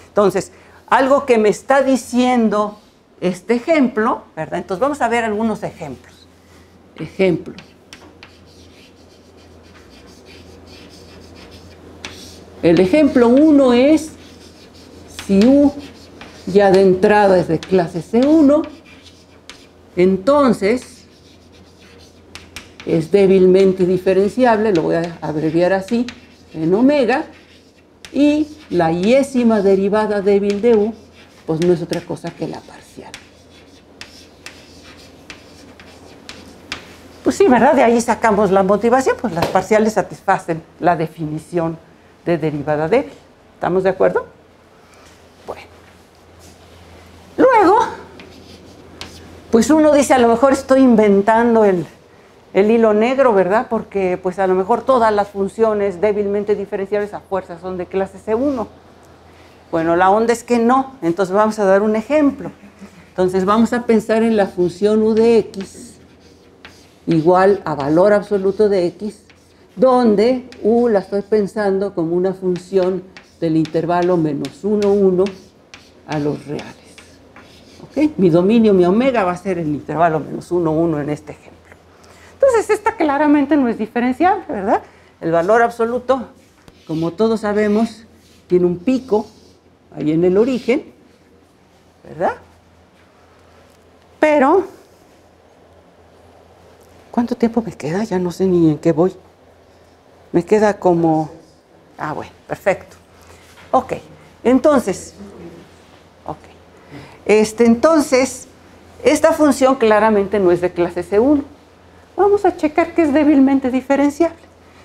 Entonces, algo que me está diciendo este ejemplo, ¿verdad? Entonces vamos a ver algunos ejemplos. Ejemplo. El ejemplo 1 es si U ya de entrada es de clase C1, entonces es débilmente diferenciable, lo voy a abreviar así, en omega, y la iésima derivada débil de u, pues no es otra cosa que la parcial. Pues sí, ¿verdad? De ahí sacamos la motivación, pues las parciales satisfacen la definición de derivada débil. ¿Estamos de acuerdo? Bueno. Luego, pues uno dice, a lo mejor estoy inventando el, hilo negro, ¿verdad? Porque pues a lo mejor todas las funciones débilmente diferenciables a fuerza son de clase C1. Bueno, la onda es que no, entonces vamos a dar un ejemplo. Entonces vamos a pensar en la función u de x igual a valor absoluto de x, donde u la estoy pensando como una función del intervalo menos 1, 1 a los reales. Mi dominio, mi omega va a ser el intervalo menos 1, 1 en este ejemplo. Entonces, esta claramente no es diferenciable, ¿verdad? El valor absoluto, como todos sabemos, tiene un pico ahí en el origen, ¿verdad? Pero, ¿cuánto tiempo me queda? Ya no sé ni en qué voy. Me queda como... Ah, bueno, perfecto. Ok, entonces. Este, entonces, esta función claramente no es de clase C1 vamos a checar que es débilmente diferenciable.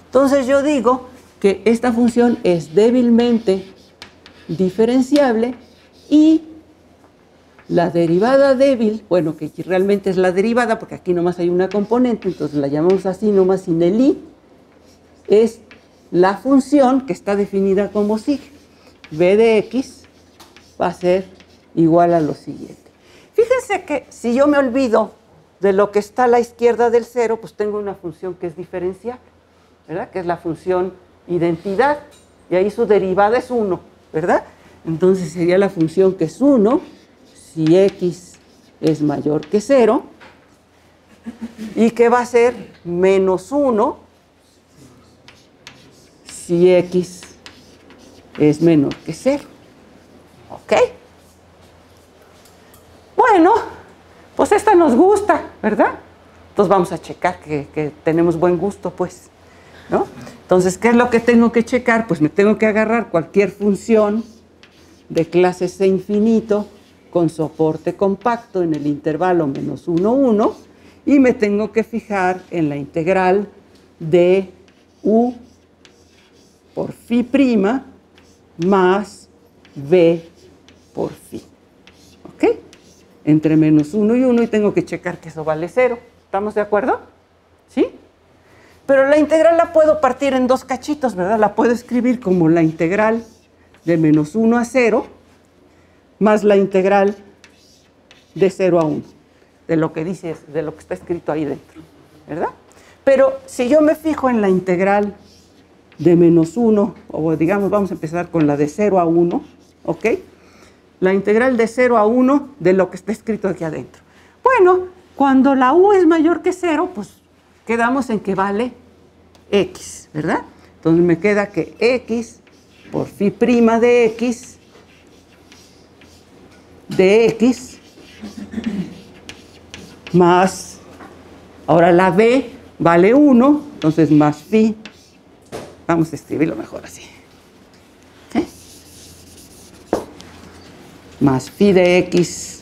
Entonces yo digo que esta función es débilmente diferenciable y la derivada débil, bueno, que realmente es la derivada, porque aquí nomás hay una componente, entonces la llamamos así nomás sin el i, es la función que está definida como sigue. b de x va a ser igual a lo siguiente. Fíjense que si yo me olvido de lo que está a la izquierda del cero, pues tengo una función que es diferencial, ¿verdad? Que es la función identidad, y ahí su derivada es 1, ¿verdad? Entonces sería la función que es 1 si x es mayor que 0, y que va a ser menos 1 si x es menor que 0. ¿Ok? Bueno, pues esta nos gusta, ¿verdad? Entonces vamos a checar que, tenemos buen gusto, pues, ¿no? Entonces, ¿qué es lo que tengo que checar? Pues me tengo que agarrar cualquier función de clase C infinito con soporte compacto en el intervalo menos 1, 1 y me tengo que fijar en la integral de u por phi prima más b por phi. ¿Ok? Entre menos 1 y 1 y tengo que checar que eso vale 0. ¿Estamos de acuerdo? ¿Sí? Pero la integral la puedo partir en dos cachitos, ¿verdad? La puedo escribir como la integral de menos 1 a 0 más la integral de 0 a 1, de lo que dice, de lo que está escrito ahí dentro, ¿verdad? Pero si yo me fijo en la integral de menos 1, o digamos, vamos a empezar con la de 0 a 1, ¿ok? La integral de 0 a 1 de lo que está escrito aquí adentro. Bueno, cuando la u es mayor que 0, pues quedamos en que vale x, ¿verdad? Entonces me queda que x por phi prima de x de x más, ahora la b vale 1, entonces más phi, vamos a escribirlo mejor así. ¿Eh? Más phi de x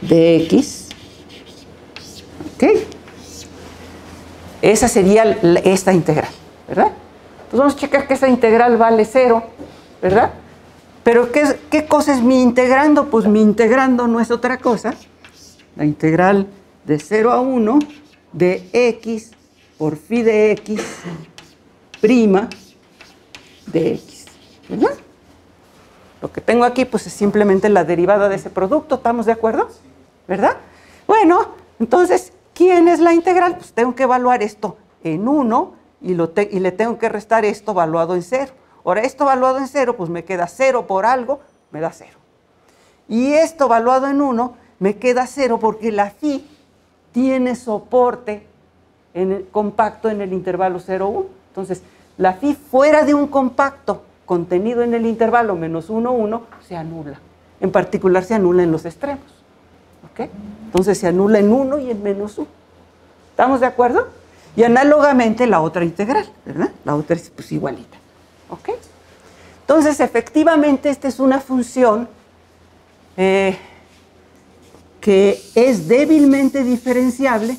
de x. ¿Ok? Esa sería esta integral, ¿verdad? Entonces vamos a checar que esa integral vale 0, ¿verdad? Pero ¿qué, ¿qué, cosa es mi integrando? Pues mi integrando no es otra cosa. La integral de 0 a 1 de x por phi de x prima de x. ¿Verdad? Lo que tengo aquí pues es simplemente la derivada de ese producto, ¿estamos de acuerdo? ¿Verdad? Bueno, entonces, ¿quién es la integral? Pues tengo que evaluar esto en 1 y, lo y le tengo que restar esto evaluado en 0. Ahora, esto evaluado en 0, pues me queda 0 por algo, me da 0. Y esto evaluado en 1, me queda 0 porque la phi tiene soporte en el compacto en el intervalo 0,1. Entonces, la phi fuera de un compacto contenido en el intervalo menos 1, 1 se anula. En particular se anula en los extremos. ¿Ok? Entonces se anula en 1 y en menos 1. ¿Estamos de acuerdo? Y análogamente la otra integral, ¿verdad? La otra es pues igualita. ¿Ok? Entonces, efectivamente, esta es una función eh, que es débilmente diferenciable,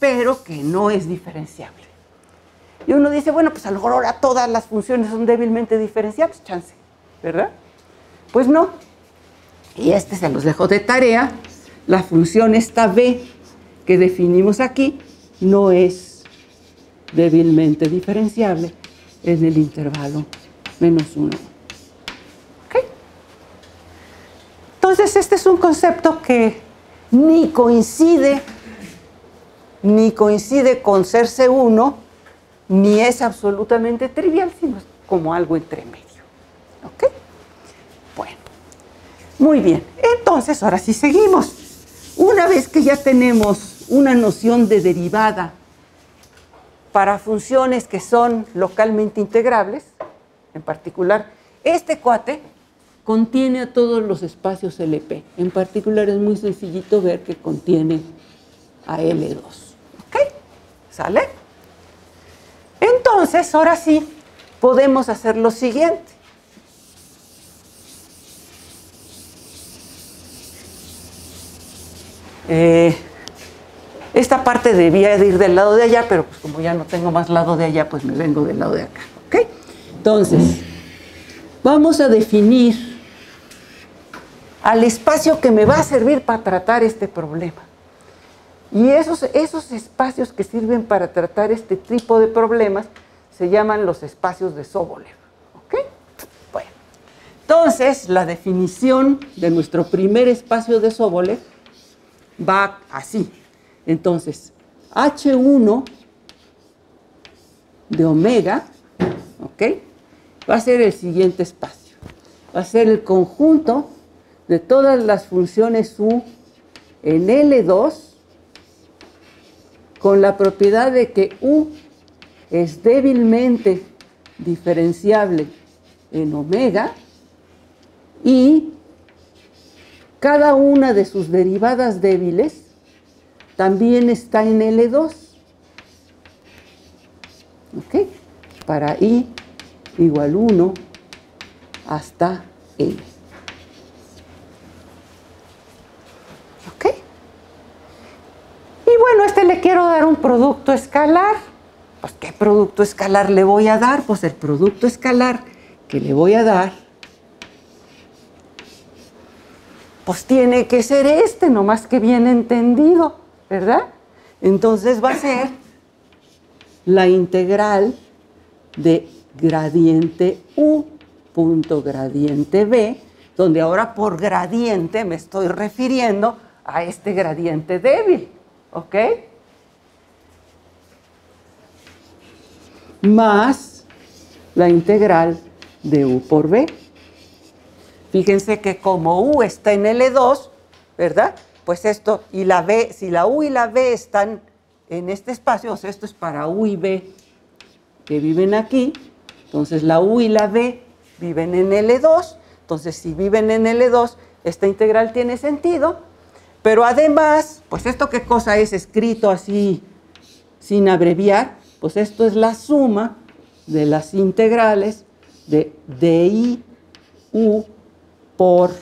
pero que no es diferenciable. Y uno dice, bueno, pues a lo mejor ahora todas las funciones son débilmente diferenciables, chance, ¿verdad? Pues no. Y este se los dejo de tarea. La función esta b que definimos aquí no es débilmente diferenciable en el intervalo menos 1. ¿Ok? Entonces, este es un concepto que ni coincide, ni coincide con ser C1, ni es absolutamente trivial, sino es como algo entre medio. ¿Ok? Bueno, muy bien. Entonces, ahora sí seguimos. Una vez que ya tenemos una noción de derivada para funciones que son localmente integrables, en particular, este cuate contiene a todos los espacios LP. En particular es muy sencillito ver que contiene a L2. ¿Ok? ¿Sale? Entonces, ahora sí, podemos hacer lo siguiente. Eh, esta parte debía de ir del lado de allá, pero pues como ya no tengo más lado de allá, pues me vengo del lado de acá. ¿Ok? Entonces, vamos a definir al espacio que me va a servir para tratar este problema. Y esos, esos espacios que sirven para tratar este tipo de problemas se llaman los espacios de Sobolev. ¿Ok? Bueno, entonces la definición de nuestro primer espacio de Sobolev va así. Entonces, H1 de omega, ¿ok? Va a ser el siguiente espacio. Va a ser el conjunto de todas las funciones U en L2 con la propiedad de que U es débilmente diferenciable en omega y cada una de sus derivadas débiles también está en L2. ¿Ok? Para I igual 1 hasta N. producto escalar. Pues, ¿qué producto escalar le voy a dar? Pues el producto escalar que le voy a dar, pues tiene que ser este, nomás que bien entendido, ¿verdad? Entonces va a ser la integral de gradiente U punto gradiente B, donde ahora por gradiente me estoy refiriendo a este gradiente débil, ¿ok? Más la integral de U por B. Fíjense que como U está en L2, ¿verdad? Pues esto y la B, si la U y la B están en este espacio, o sea, esto es para U y B que viven aquí, entonces la U y la B viven en L2, entonces si viven en L2, esta integral tiene sentido, pero además, pues esto qué cosa es escrito así sin abreviar, pues esto es la suma de las integrales de DI U por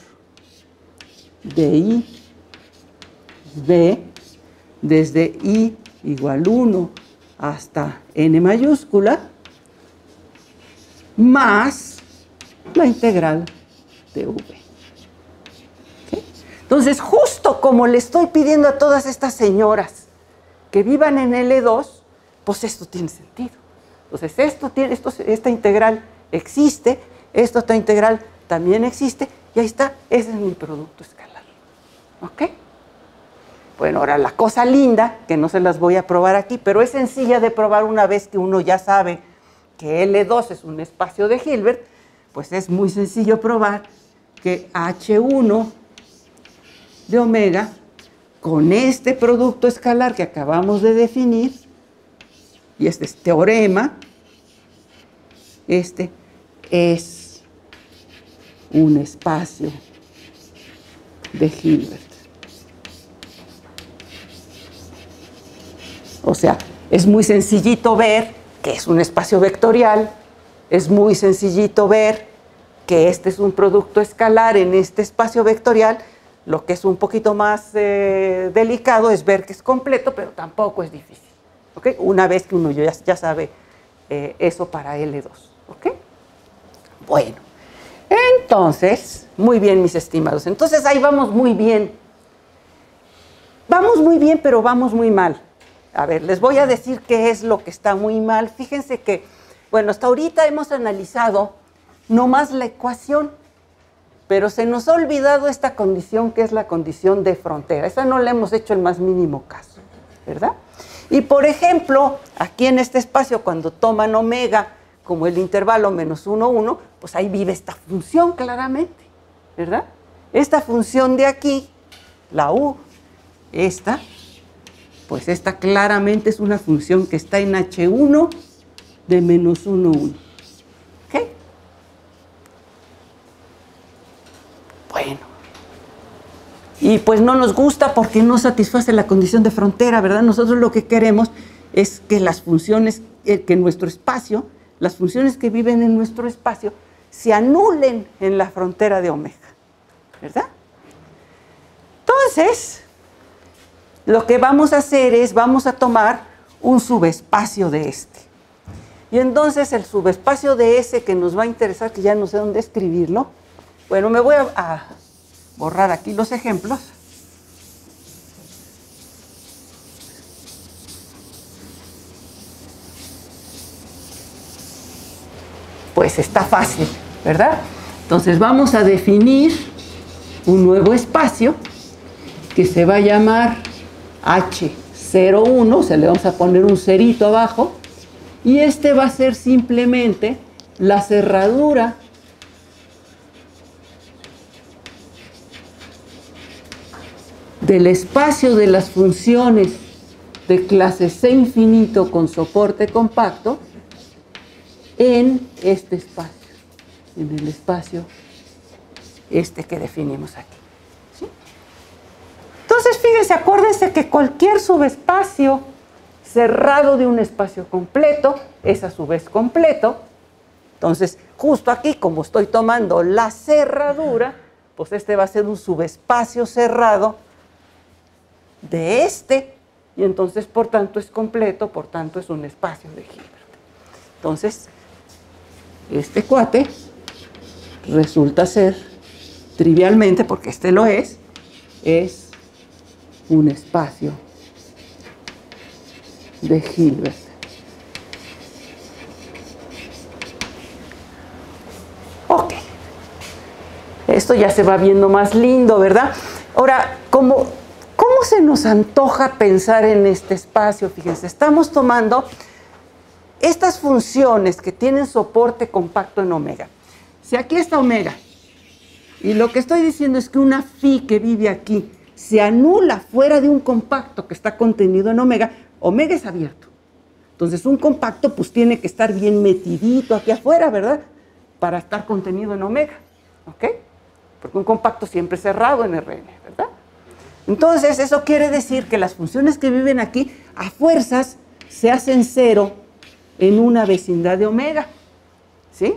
DI B desde I igual 1 hasta n mayúscula más la integral de v. Entonces, justo como le estoy pidiendo a todas estas señoras que vivan en L2, pues esto tiene sentido. Entonces, esto tiene, esto, esta integral existe, esta otra integral también existe, y ahí está, ese es mi producto escalar. ¿Ok? Bueno, ahora la cosa linda, que no se las voy a probar aquí, pero es sencilla de probar una vez que uno ya sabe que L2 es un espacio de Hilbert, pues es muy sencillo probar que H1 de omega con este producto escalar que acabamos de definir, y este es teorema, este es un espacio de Hilbert. O sea, es muy sencillito ver que es un espacio vectorial, es muy sencillito ver que este es un producto escalar en este espacio vectorial, lo que es un poquito más eh, delicado es ver que es completo, pero tampoco es difícil. Una vez que uno ya, sabe eh, eso para L2. Bueno, entonces, muy bien mis estimados, entonces ahí vamos muy bien. Vamos muy bien, pero vamos muy mal. A ver, les voy a decir qué es lo que está muy mal. Fíjense que, bueno, hasta ahorita hemos analizado no más la ecuación, pero se nos ha olvidado esta condición que es la condición de frontera. Esa no le hemos hecho el más mínimo caso, ¿verdad? Y por ejemplo, aquí en este espacio, cuando toman omega como el intervalo menos 1, 1, pues ahí vive esta función claramente, ¿verdad? Esta función de aquí, la u, esta, pues esta claramente es una función que está en H1 de menos 1, 1. ¿Ok? Bueno. Y pues no nos gusta porque no satisface la condición de frontera, ¿verdad? Nosotros lo que queremos es que las funciones, eh, que nuestro espacio, las funciones que viven en nuestro espacio, se anulen en la frontera de omega, ¿verdad? Entonces, lo que vamos a hacer es, vamos a tomar un subespacio de este. Y entonces el subespacio de ese que nos va a interesar, que ya no sé dónde escribirlo, bueno, me voy a, borrar aquí los ejemplos. Pues está fácil, ¿verdad? Entonces vamos a definir un nuevo espacio que se va a llamar H01, se le vamos a poner un cerito abajo, y este va a ser simplemente la cerradura del espacio de las funciones de clase C infinito con soporte compacto en este espacio, en el espacio este que definimos aquí. Entonces, fíjense, acuérdense que cualquier subespacio cerrado de un espacio completo es a su vez completo. Entonces, justo aquí, como estoy tomando la cerradura, pues este va a ser un subespacio cerrado de este y entonces por tanto es completo, por tanto es un espacio de Hilbert. Entonces, este cuate resulta ser, trivialmente, porque este lo es, es un espacio de Hilbert. Ok. Esto ya se va viendo más lindo, ¿verdad? Ahora, ¿cómo, ¿cómo se nos antoja pensar en este espacio? Fíjense, estamos tomando estas funciones que tienen soporte compacto en omega. Si aquí está omega, y lo que estoy diciendo es que una phi que vive aquí se anula fuera de un compacto que está contenido en omega, omega es abierto. Entonces un compacto pues tiene que estar bien metidito aquí afuera, ¿verdad? Para estar contenido en omega, ¿ok? Porque un compacto siempre es cerrado en Rn, ¿verdad? Entonces eso quiere decir que las funciones que viven aquí a fuerzas se hacen cero en una vecindad de omega, ¿sí?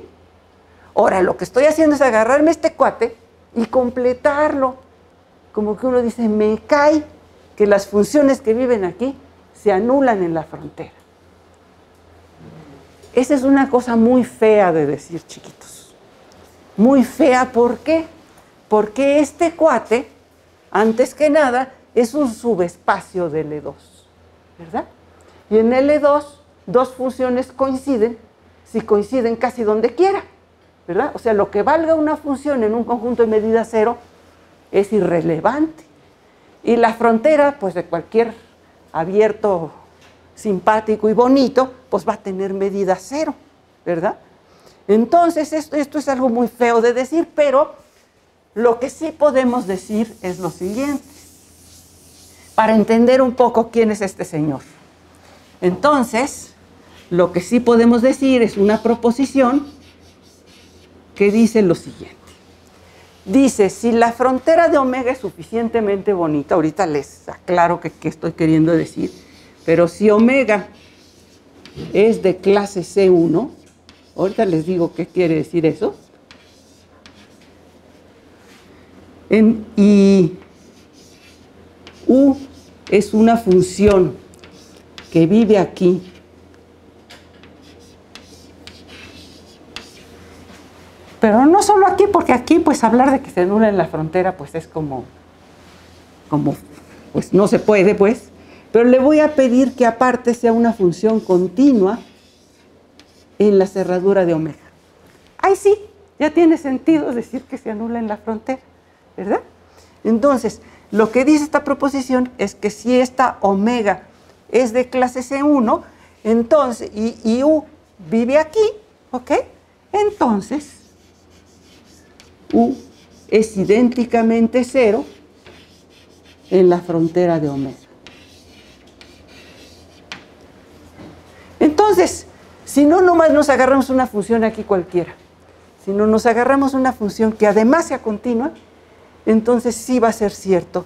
Ahora, lo que estoy haciendo es agarrarme este cuate y completarlo. Como que uno dice, me cae que las funciones que viven aquí se anulan en la frontera. Esa es una cosa muy fea de decir, chiquitos. Muy fea, ¿por qué? Porque este cuate, antes que nada, es un subespacio de L2, ¿verdad? Y en L2, dos funciones coinciden si coinciden casi donde quiera. ¿verdad? O sea, lo que valga una función en un conjunto de medida cero es irrelevante. Y la frontera, pues de cualquier abierto, simpático y bonito, pues va a tener medida cero, ¿verdad? Entonces, esto, esto es algo muy feo de decir, pero lo que sí podemos decir es lo siguiente, para entender un poco quién es este señor. Entonces, lo que sí podemos decir es una proposición que dice lo siguiente. Dice, si la frontera de omega es suficientemente bonita, ahorita les aclaro qué estoy queriendo decir, pero si omega es de clase C1, ahorita les digo qué quiere decir eso, y U es una función que vive aquí Pero no solo aquí, porque aquí pues hablar de que se anula en la frontera pues es como, como, pues no se puede pues. Pero le voy a pedir que aparte sea una función continua en la cerradura de omega. Ahí sí, ya tiene sentido decir que se anula en la frontera, ¿verdad? Entonces, lo que dice esta proposición es que si esta omega es de clase C1, entonces, y, U vive aquí, ¿ok? Entonces, U es idénticamente cero en la frontera de omega. Entonces, si no nomás nos agarramos una función aquí cualquiera, si no nos agarramos una función que además sea continua, entonces sí va a ser cierto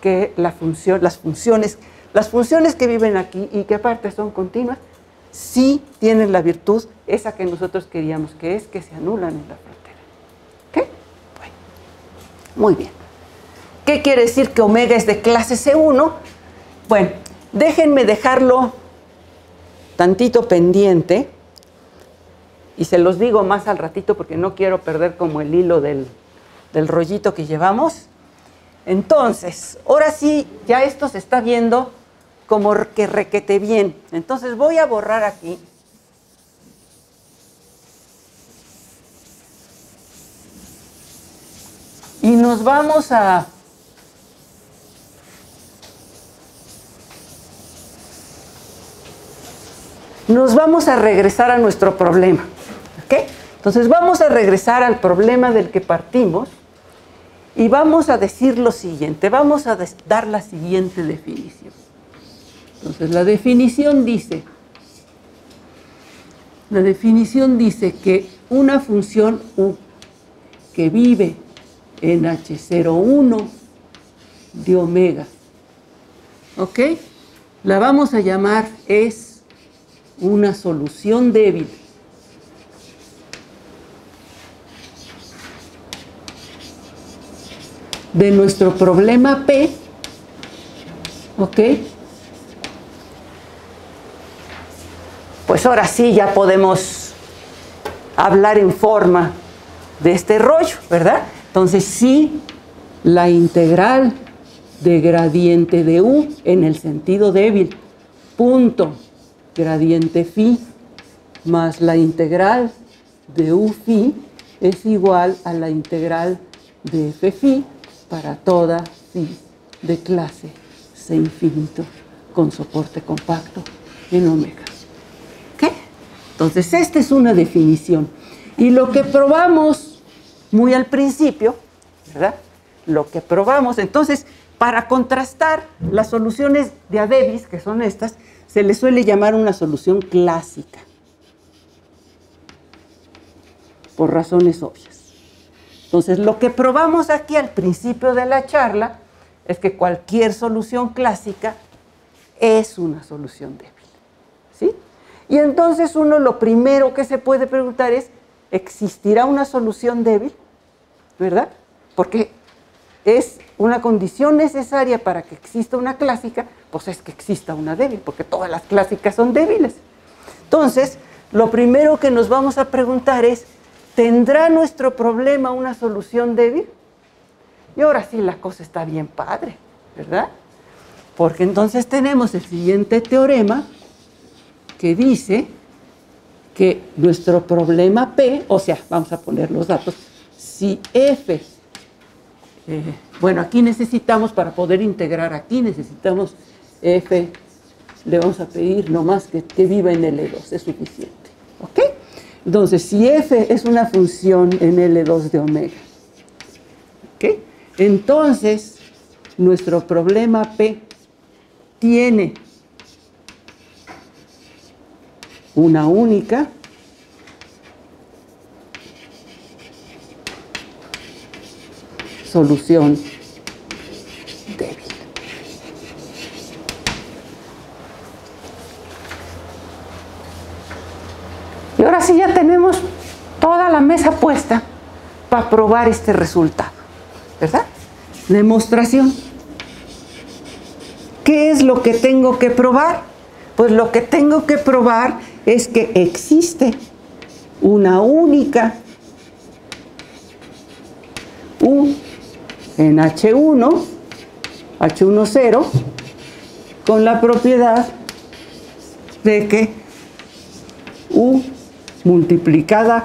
que las funciones, las funciones que viven aquí y que aparte son continuas, sí tienen la virtud esa que nosotros queríamos, que es que se anulan en la frontera. Muy bien. ¿Qué quiere decir que omega es de clase C1? Bueno, déjenme dejarlo tantito pendiente y se los digo más al ratito porque no quiero perder como el hilo del, del rollito que llevamos. Entonces, ahora sí, ya esto se está viendo como que requete bien. Entonces voy a borrar aquí Y nos vamos a... Nos vamos a regresar a nuestro problema. ¿Ok? Entonces vamos a regresar al problema del que partimos y vamos a decir lo siguiente, vamos a dar la siguiente definición. Entonces la definición dice, la definición dice que una función U que vive en H01 de omega. ¿Ok? La vamos a llamar es una solución débil. de nuestro problema P, ¿ok? Pues ahora sí ya podemos hablar en forma de este rollo, ¿verdad? Entonces sí, la integral de gradiente de U en el sentido débil, punto, gradiente phi, más la integral de U phi es igual a la integral de F phi para toda phi de clase C infinito con soporte compacto en omega. ¿Qué? Entonces, esta es una definición. Y lo que probamos muy al principio, ¿verdad? Lo que probamos, entonces, para contrastar las soluciones de Adebis, que son estas, se le suele llamar una solución clásica, por razones obvias. Entonces, lo que probamos aquí al principio de la charla es que cualquier solución clásica es una solución débil. ¿sí? Y entonces uno lo primero que se puede preguntar es, ¿existirá una solución débil? ¿Verdad? Porque es una condición necesaria para que exista una clásica, pues es que exista una débil, porque todas las clásicas son débiles. Entonces, lo primero que nos vamos a preguntar es, ¿tendrá nuestro problema una solución débil? Y ahora sí la cosa está bien padre, ¿verdad? Porque entonces tenemos el siguiente teorema que dice que nuestro problema P, o sea, vamos a poner los datos, si F, eh, bueno, aquí necesitamos para poder integrar aquí, necesitamos F, le vamos a pedir nomás que, que viva en L2, es suficiente, ¿ok? Entonces, si F es una función en L2 de omega. Entonces, nuestro problema P tiene una única solución Y ahora sí ya tenemos toda la mesa puesta para probar este resultado, ¿verdad? Demostración. ¿Qué es lo que tengo que probar? Pues lo que tengo que probar es que existe una única U en H1, H10, con la propiedad de que U multiplicada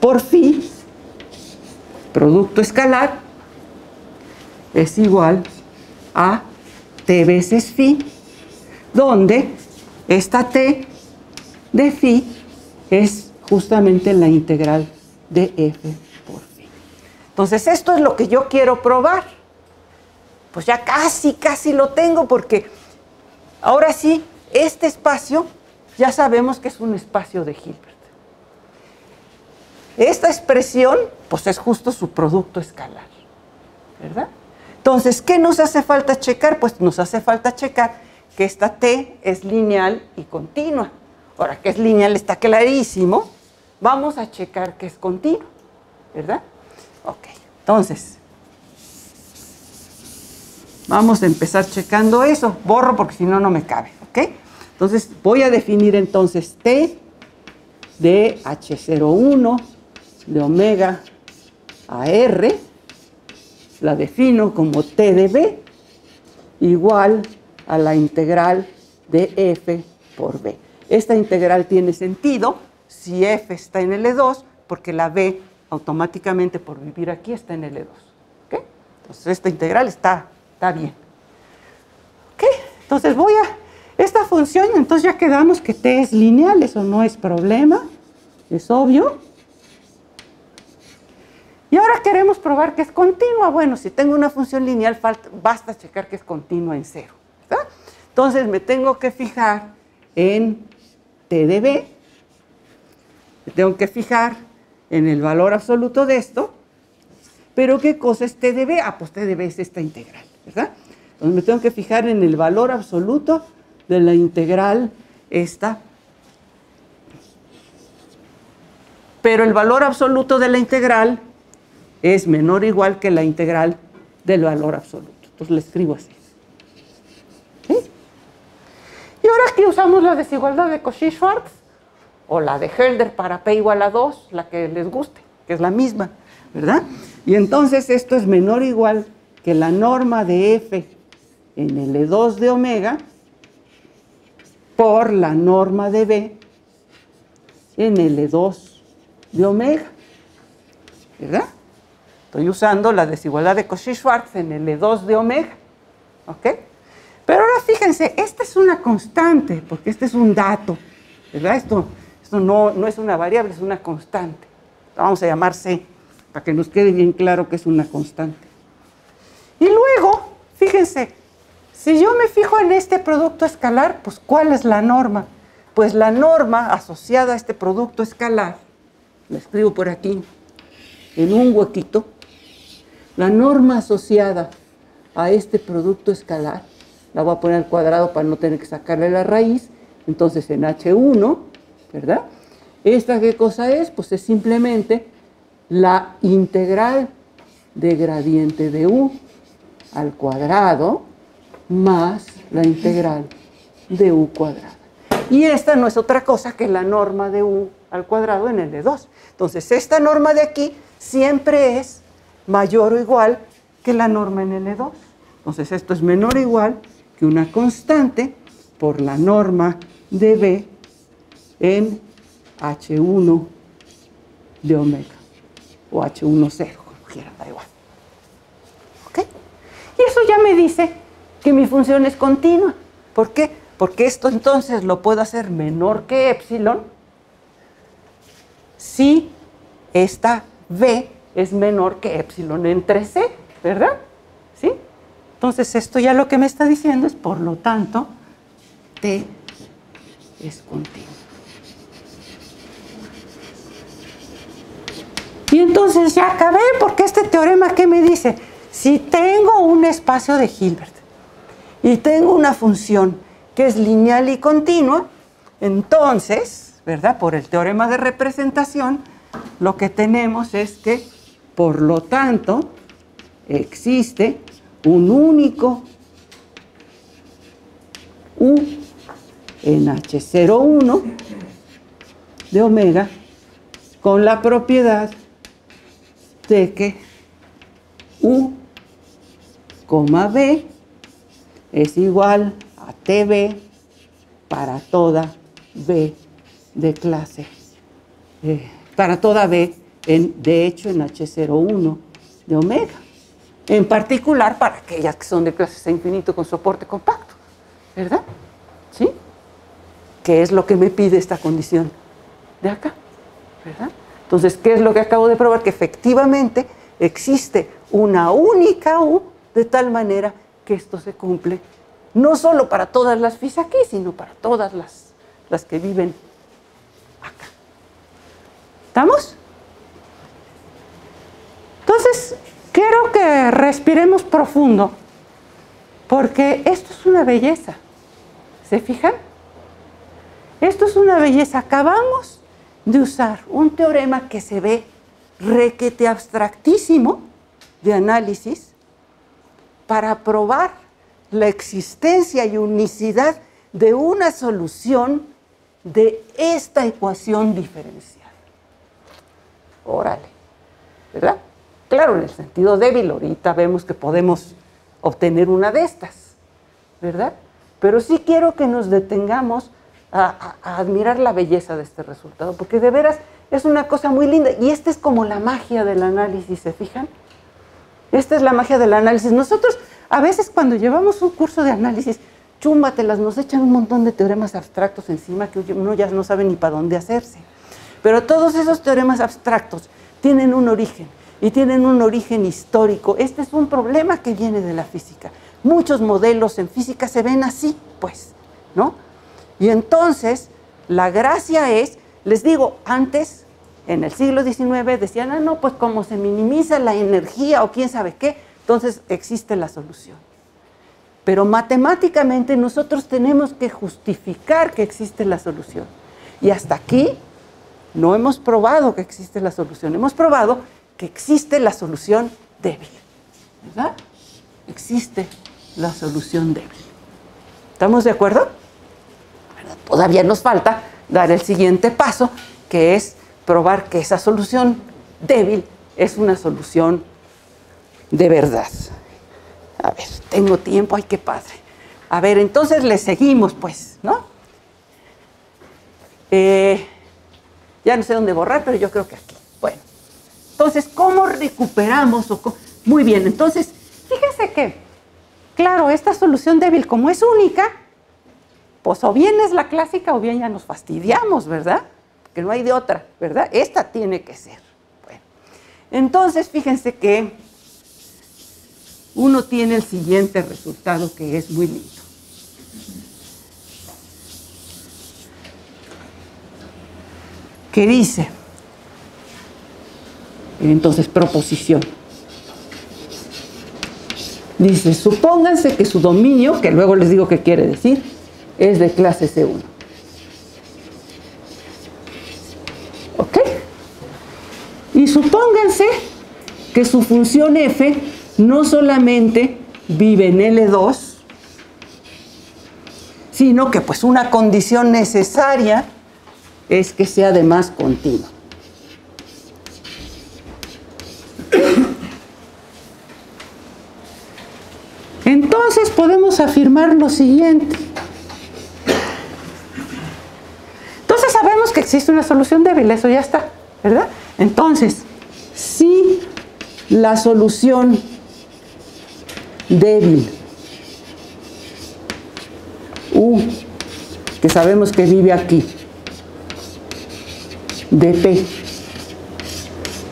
por phi, producto escalar, es igual a T veces phi, donde esta T de phi es justamente la integral de f por phi. Entonces, esto es lo que yo quiero probar. Pues ya casi, casi lo tengo porque ahora sí, este espacio ya sabemos que es un espacio de Hilbert. Esta expresión, pues es justo su producto escalar, ¿verdad? Entonces, ¿qué nos hace falta checar? Pues nos hace falta checar que esta T es lineal y continua. Ahora, que es lineal está clarísimo. Vamos a checar que es continuo, ¿verdad? Ok, entonces, vamos a empezar checando eso. Borro porque si no, no me cabe, ¿ok? Entonces, voy a definir entonces T de H01 de omega a R la defino como T de B igual a la integral de F por B. Esta integral tiene sentido si F está en L2, porque la B automáticamente por vivir aquí está en L2. ¿okay? Entonces esta integral está, está bien. ¿Okay? Entonces voy a... Esta función, entonces ya quedamos que T es lineal, eso no es problema, es obvio. Y ahora queremos probar que es continua. Bueno, si tengo una función lineal, basta checar que es continua en cero. Entonces me tengo que fijar en T de B, me tengo que fijar en el valor absoluto de esto, pero ¿qué cosa es T de B? Ah, pues T de B es esta integral. Entonces me tengo que fijar en el valor absoluto de la integral esta. Pero el valor absoluto de la integral es menor o igual que la integral del valor absoluto. Entonces le escribo así. Y ahora aquí usamos la desigualdad de Cauchy-Schwarz, o la de Helder para P igual a 2, la que les guste, que es la misma, ¿verdad? Y entonces esto es menor o igual que la norma de F en L2 de omega por la norma de B en L2 de omega, ¿verdad? Estoy usando la desigualdad de Cauchy-Schwarz en L2 de omega, ¿ok? Pero ahora fíjense, esta es una constante, porque este es un dato, ¿verdad? Esto, esto no, no es una variable, es una constante. Vamos a llamar C, para que nos quede bien claro que es una constante. Y luego, fíjense, si yo me fijo en este producto escalar, pues ¿cuál es la norma? Pues la norma asociada a este producto escalar, la escribo por aquí, en un huequito, la norma asociada a este producto escalar la voy a poner al cuadrado para no tener que sacarle la raíz. Entonces en H1, ¿verdad? ¿Esta qué cosa es? Pues es simplemente la integral de gradiente de U al cuadrado más la integral de U cuadrado. Y esta no es otra cosa que la norma de U al cuadrado en el de 2. Entonces esta norma de aquí siempre es mayor o igual que la norma en L2. E Entonces esto es menor o igual que una constante por la norma de B en H1 de omega o H10, como quieran, da igual. ¿Ok? Y eso ya me dice que mi función es continua. ¿Por qué? Porque esto entonces lo puedo hacer menor que epsilon si esta B es menor que epsilon entre C, ¿verdad? ¿Sí? Entonces esto ya lo que me está diciendo es, por lo tanto, T es continuo. Y entonces ya acabé, porque este teorema, ¿qué me dice? Si tengo un espacio de Hilbert y tengo una función que es lineal y continua, entonces, ¿verdad? Por el teorema de representación, lo que tenemos es que, por lo tanto, existe un único U en H01 de omega con la propiedad de que U, B es igual a TB para toda B de clase, eh, para toda B, de hecho en H01 de omega en particular para aquellas que son de clases a infinito con soporte compacto, ¿verdad? ¿Sí? ¿Qué es lo que me pide esta condición de acá? ¿Verdad? Entonces, ¿qué es lo que acabo de probar? Que efectivamente existe una única U de tal manera que esto se cumple no solo para todas las FIS aquí, sino para todas las, las que viven acá. ¿Estamos? Entonces, Quiero que respiremos profundo, porque esto es una belleza. ¿Se fijan? Esto es una belleza. Acabamos de usar un teorema que se ve requete abstractísimo de análisis para probar la existencia y unicidad de una solución de esta ecuación diferencial. Órale, ¿verdad? Claro, en el sentido débil, ahorita vemos que podemos obtener una de estas, ¿verdad? Pero sí quiero que nos detengamos a, admirar la belleza de este resultado, porque de veras es una cosa muy linda. Y esta es como la magia del análisis, ¿se fijan? Esta es la magia del análisis. Nosotros, a veces cuando llevamos un curso de análisis, chúmbatelas, nos echan un montón de teoremas abstractos encima que uno ya no sabe ni para dónde hacerse. Pero todos esos teoremas abstractos tienen un origen y tienen un origen histórico. Este es un problema que viene de la física. Muchos modelos en física se ven así, pues, ¿no? Y entonces, la gracia es, les digo, antes, en el siglo XIX, decían, ah, no, pues como se minimiza la energía o quién sabe qué, entonces existe la solución. Pero matemáticamente nosotros tenemos que justificar que existe la solución. Y hasta aquí no hemos probado que existe la solución. Hemos probado que existe la solución débil. ¿Verdad? Existe la solución débil. ¿Estamos de acuerdo? Todavía nos falta dar el siguiente paso, que es probar que esa solución débil es una solución de verdad. A ver, tengo tiempo, ay, qué padre. A ver, entonces le seguimos, pues, ¿no? Eh, ya no sé dónde borrar, pero yo creo que aquí. Entonces, ¿cómo recuperamos? Muy bien, entonces, fíjense que, claro, esta solución débil, como es única, pues o bien es la clásica o bien ya nos fastidiamos, ¿verdad? Que no hay de otra, ¿verdad? Esta tiene que ser. Bueno, entonces, fíjense que uno tiene el siguiente resultado que es muy lindo. ¿Qué dice? Entonces, proposición. Dice, supónganse que su dominio, que luego les digo qué quiere decir, es de clase C1. ¿Ok? Y supónganse que su función f no solamente vive en L2, sino que pues una condición necesaria es que sea además continua. Entonces podemos afirmar lo siguiente. Entonces sabemos que existe una solución débil, eso ya está, ¿verdad? Entonces, si la solución débil U, que sabemos que vive aquí, de P,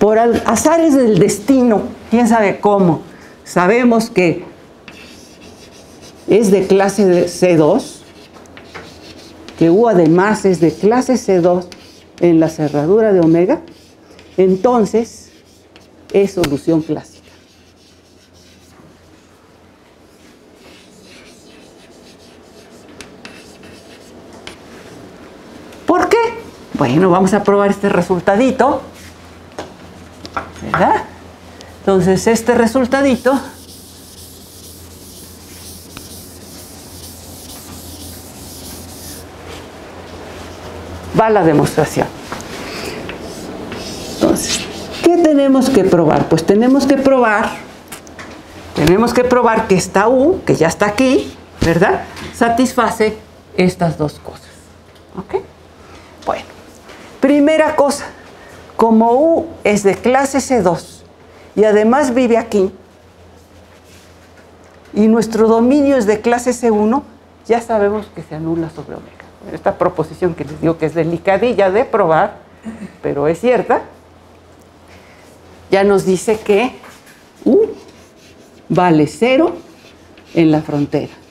por azares del destino, quién sabe cómo, sabemos que es de clase C2, que U además es de clase C2 en la cerradura de omega, entonces es solución clásica. ¿Por qué? Bueno, vamos a probar este resultadito. ¿Verdad? Entonces, este resultadito va a la demostración. Entonces, ¿qué tenemos que probar? Pues tenemos que probar, tenemos que probar que esta U, que ya está aquí, ¿verdad? Satisface estas dos cosas. ¿Ok? Bueno, primera cosa, como U es de clase C2 y además vive aquí, y nuestro dominio es de clase C1, ya sabemos que se anula sobre omega. Esta proposición que les digo que es delicadilla de probar, pero es cierta, ya nos dice que U vale cero en la frontera.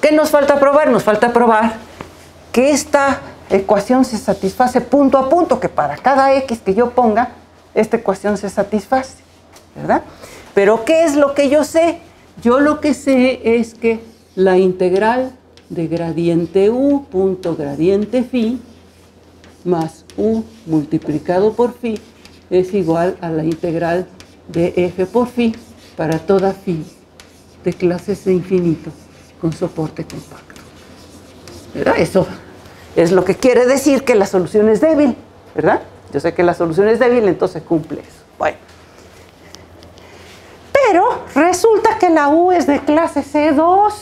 ¿Qué nos falta probar? Nos falta probar que esta ecuación se satisface punto a punto, que para cada x que yo ponga, esta ecuación se satisface, ¿verdad? Pero ¿qué es lo que yo sé? Yo lo que sé es que la integral de gradiente u punto gradiente phi más u multiplicado por phi es igual a la integral de f por phi para toda phi de clases de infinito con soporte compacto. ¿Verdad? Eso es lo que quiere decir que la solución es débil, ¿verdad? Yo sé que la solución es débil, entonces cumple eso. Bueno. Pero resulta que la U es de clase C2.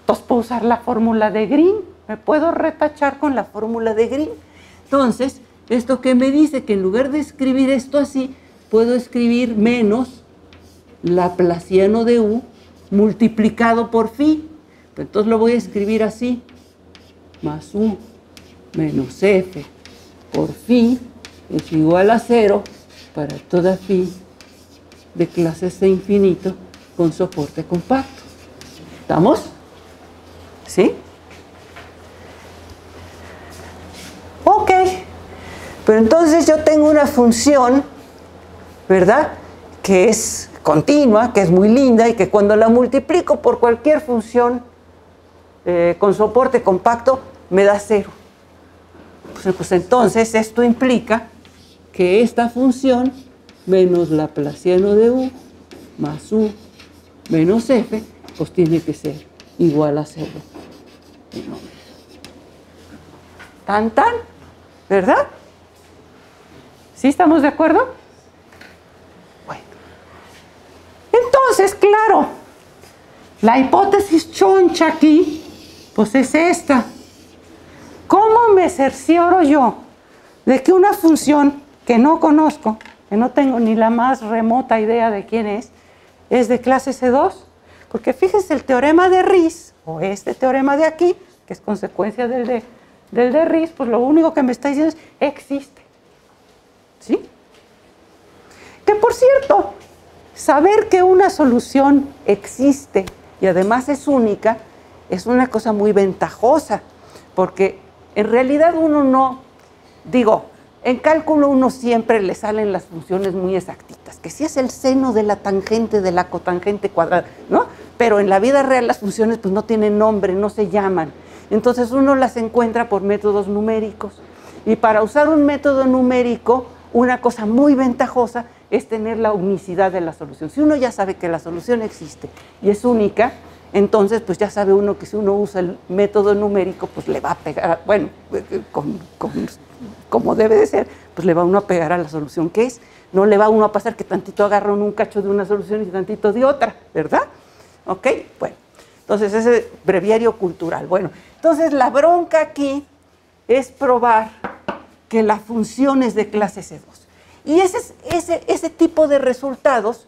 Entonces puedo usar la fórmula de Green. Me puedo retachar con la fórmula de Green. Entonces, ¿esto qué me dice? Que en lugar de escribir esto así, puedo escribir menos Laplaciano de U multiplicado por phi. Entonces lo voy a escribir así, más U menos F por phi es igual a cero para toda phi de clase C infinito con soporte compacto. ¿Estamos? ¿Sí? Ok, pero entonces yo tengo una función, ¿verdad? Que es continua, que es muy linda y que cuando la multiplico por cualquier función eh, con soporte compacto me da cero. Pues, pues, entonces esto implica que esta función menos Laplaciano de u más u menos f pues tiene que ser igual a cero. Tan, tan, ¿verdad? ¿Sí estamos de acuerdo? Bueno. Entonces, claro, la hipótesis choncha aquí, pues es esta. ¿Cómo me cercioro yo de que una función que no conozco, que no tengo ni la más remota idea de quién es, es de clase C2? Porque fíjese, el teorema de Riz, o este teorema de aquí, que es consecuencia del de, del de Riz, pues lo único que me está diciendo es existe. ¿Sí? Que por cierto, saber que una solución existe y además es única, es una cosa muy ventajosa, porque en realidad uno no, digo, en cálculo uno siempre le salen las funciones muy exactitas, que si es el seno de la tangente de la cotangente cuadrada, ¿no? Pero en la vida real las funciones pues no tienen nombre, no se llaman. Entonces uno las encuentra por métodos numéricos. Y para usar un método numérico, una cosa muy ventajosa es tener la unicidad de la solución. Si uno ya sabe que la solución existe y es única, entonces pues ya sabe uno que si uno usa el método numérico, pues le va a pegar, bueno, con como debe de ser, pues le va uno a pegar a la solución que es. No le va uno a pasar que tantito agarran un cacho de una solución y tantito de otra, ¿verdad? ¿Ok? Bueno, entonces ese breviario cultural. Bueno, entonces la bronca aquí es probar que la función es de clase C2. Y ese, ese, ese tipo de resultados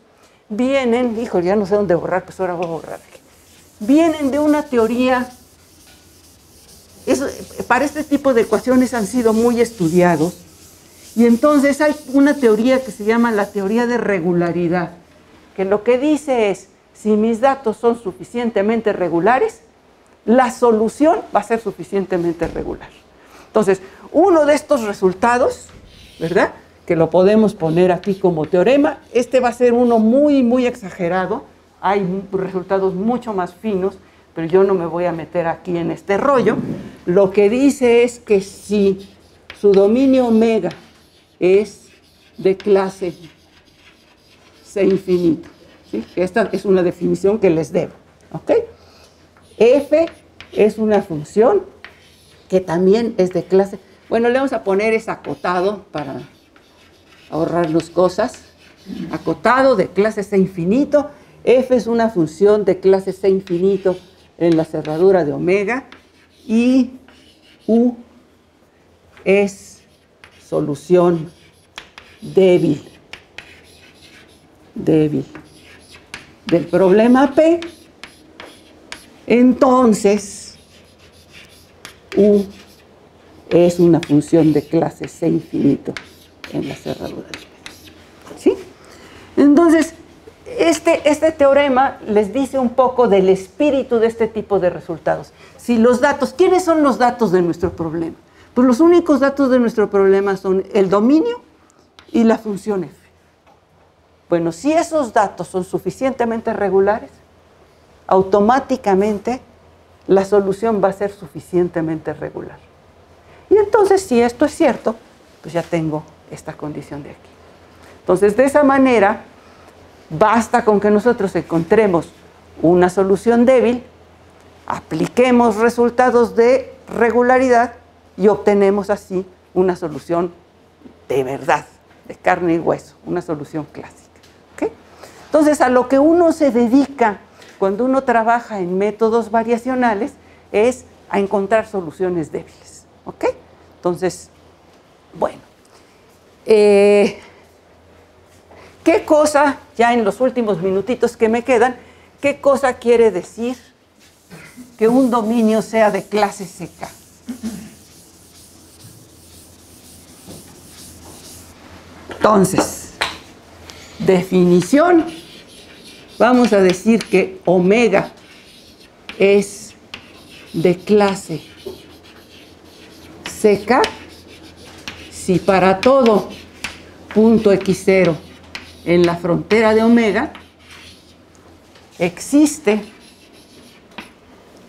vienen, hijo, ya no sé dónde borrar, pues ahora voy a borrar. Vienen de una teoría para este tipo de ecuaciones han sido muy estudiados y entonces hay una teoría que se llama la teoría de regularidad, que lo que dice es, si mis datos son suficientemente regulares, la solución va a ser suficientemente regular. Entonces, uno de estos resultados, ¿verdad? Que lo podemos poner aquí como teorema, este va a ser uno muy, muy exagerado, hay resultados mucho más finos, pero yo no me voy a meter aquí en este rollo. Lo que dice es que si su dominio omega es de clase C infinito, esta es una definición que les debo, ¿ok? F es una función que también es de clase, bueno, le vamos a poner es acotado para ahorrarnos cosas, acotado de clase C infinito, F es una función de clase C infinito en la cerradura de omega y U es solución débil, débil del problema P, entonces U es una función de clase C infinito en la cerradura de omega. ¿Sí? Entonces, este, este, teorema les dice un poco del espíritu de este tipo de resultados. Si los datos, ¿quiénes son los datos de nuestro problema? Pues los únicos datos de nuestro problema son el dominio y la función f. Bueno, si esos datos son suficientemente regulares, automáticamente la solución va a ser suficientemente regular. Y entonces, si esto es cierto, pues ya tengo esta condición de aquí. Entonces, de esa manera, Basta con que nosotros encontremos una solución débil, apliquemos resultados de regularidad y obtenemos así una solución de verdad, de carne y hueso, una solución clásica. Entonces, a lo que uno se dedica cuando uno trabaja en métodos variacionales es a encontrar soluciones débiles. Entonces, bueno. Eh, ¿Qué cosa, ya en los últimos minutitos que me quedan, qué cosa quiere decir que un dominio sea de clase seca? Entonces, definición, vamos a decir que omega es de clase seca si para todo punto x0 en la frontera de omega existe,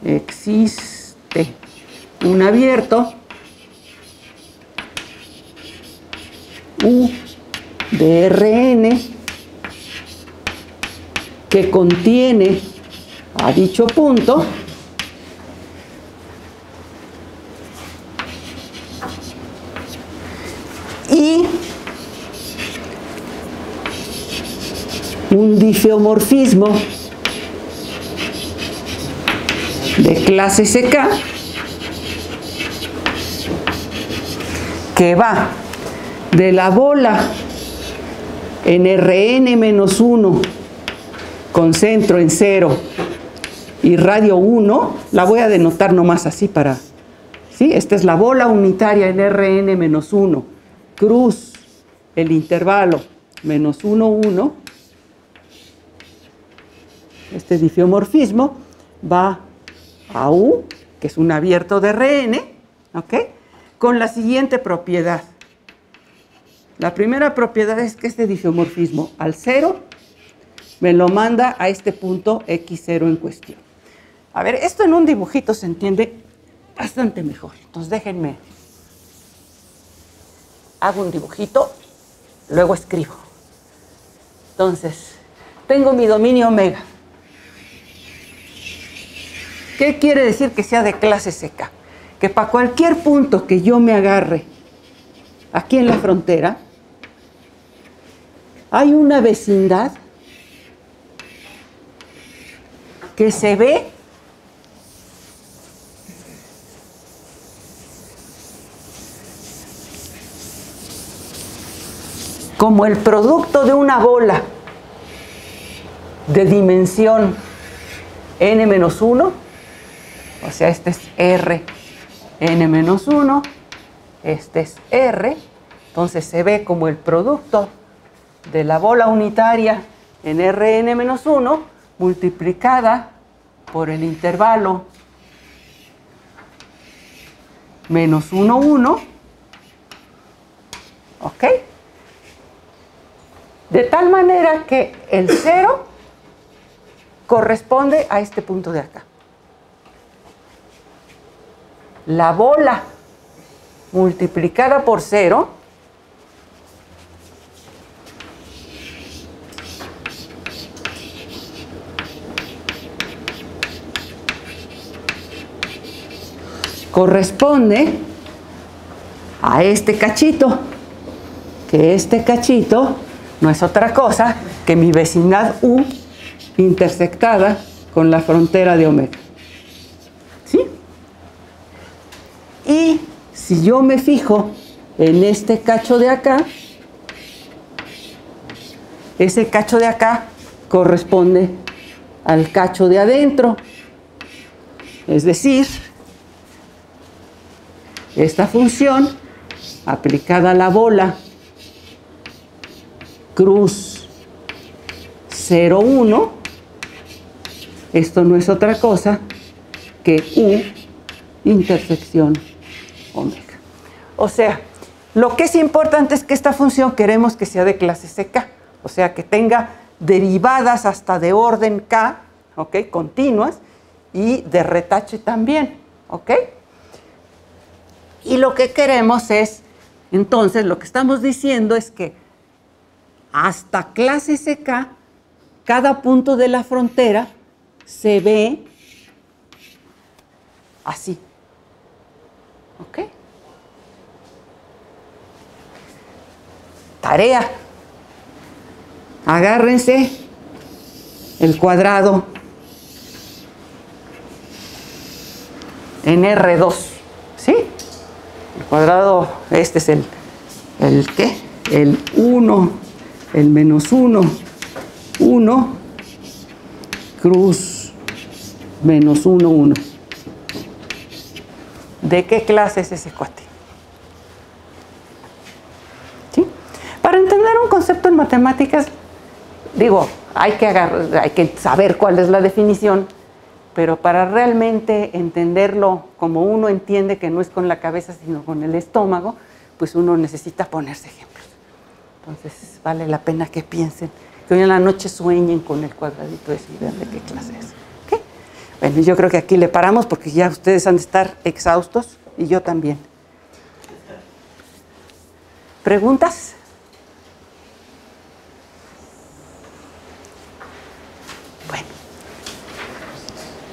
existe un abierto U de Rn que contiene a dicho punto. Y un difeomorfismo de clase CK que va de la bola en Rn menos 1 con centro en 0 y radio 1, la voy a denotar nomás así para, ¿sí? Esta es la bola unitaria en Rn menos 1, cruz, el intervalo menos 1, 1, este difeomorfismo va a U, que es un abierto de Rn, ¿ok? Con la siguiente propiedad. La primera propiedad es que este difeomorfismo al 0 me lo manda a este punto x0 en cuestión. A ver, esto en un dibujito se entiende bastante mejor. Entonces déjenme, hago un dibujito, luego escribo. Entonces, tengo mi dominio omega. ¿Qué quiere decir que sea de clase seca? Que para cualquier punto que yo me agarre aquí en la frontera, hay una vecindad que se ve como el producto de una bola de dimensión n-1 o sea, este es R, N menos 1, este es R, entonces se ve como el producto de la bola unitaria en Rn menos 1 multiplicada por el intervalo menos 1, 1, ¿ok? De tal manera que el 0 corresponde a este punto de acá la bola multiplicada por cero corresponde a este cachito, que este cachito no es otra cosa que mi vecindad U intersectada con la frontera de omega. Y si yo me fijo en este cacho de acá, ese cacho de acá corresponde al cacho de adentro. Es decir, esta función aplicada a la bola cruz 0, 1, esto no es otra cosa que U intersección omega. O sea, lo que es importante es que esta función queremos que sea de clase CK, o sea, que tenga derivadas hasta de orden K, ¿ok? Continuas, y de retache también, ¿ok? Y lo que queremos es, entonces, lo que estamos diciendo es que hasta clase CK, cada punto de la frontera se ve así. ¿Ok? Tarea. Agárrense el cuadrado en R2. ¿Sí? El cuadrado, este es el, el ¿qué? El 1, el menos 1, 1, cruz, menos 1, 1. ¿De qué clase es ese cuate? ¿Sí? Para entender un concepto en matemáticas, digo, hay que, hay que saber cuál es la definición, pero para realmente entenderlo como uno entiende que no es con la cabeza, sino con el estómago, pues uno necesita ponerse ejemplos. Entonces vale la pena que piensen, que hoy en la noche sueñen con el cuadradito ese y vean de qué clase es. Bueno, yo creo que aquí le paramos porque ya ustedes han de estar exhaustos y yo también. ¿Preguntas? Bueno,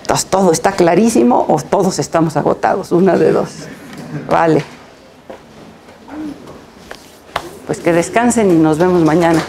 Entonces todo está clarísimo o todos estamos agotados, una de dos. Vale. Pues que descansen y nos vemos mañana.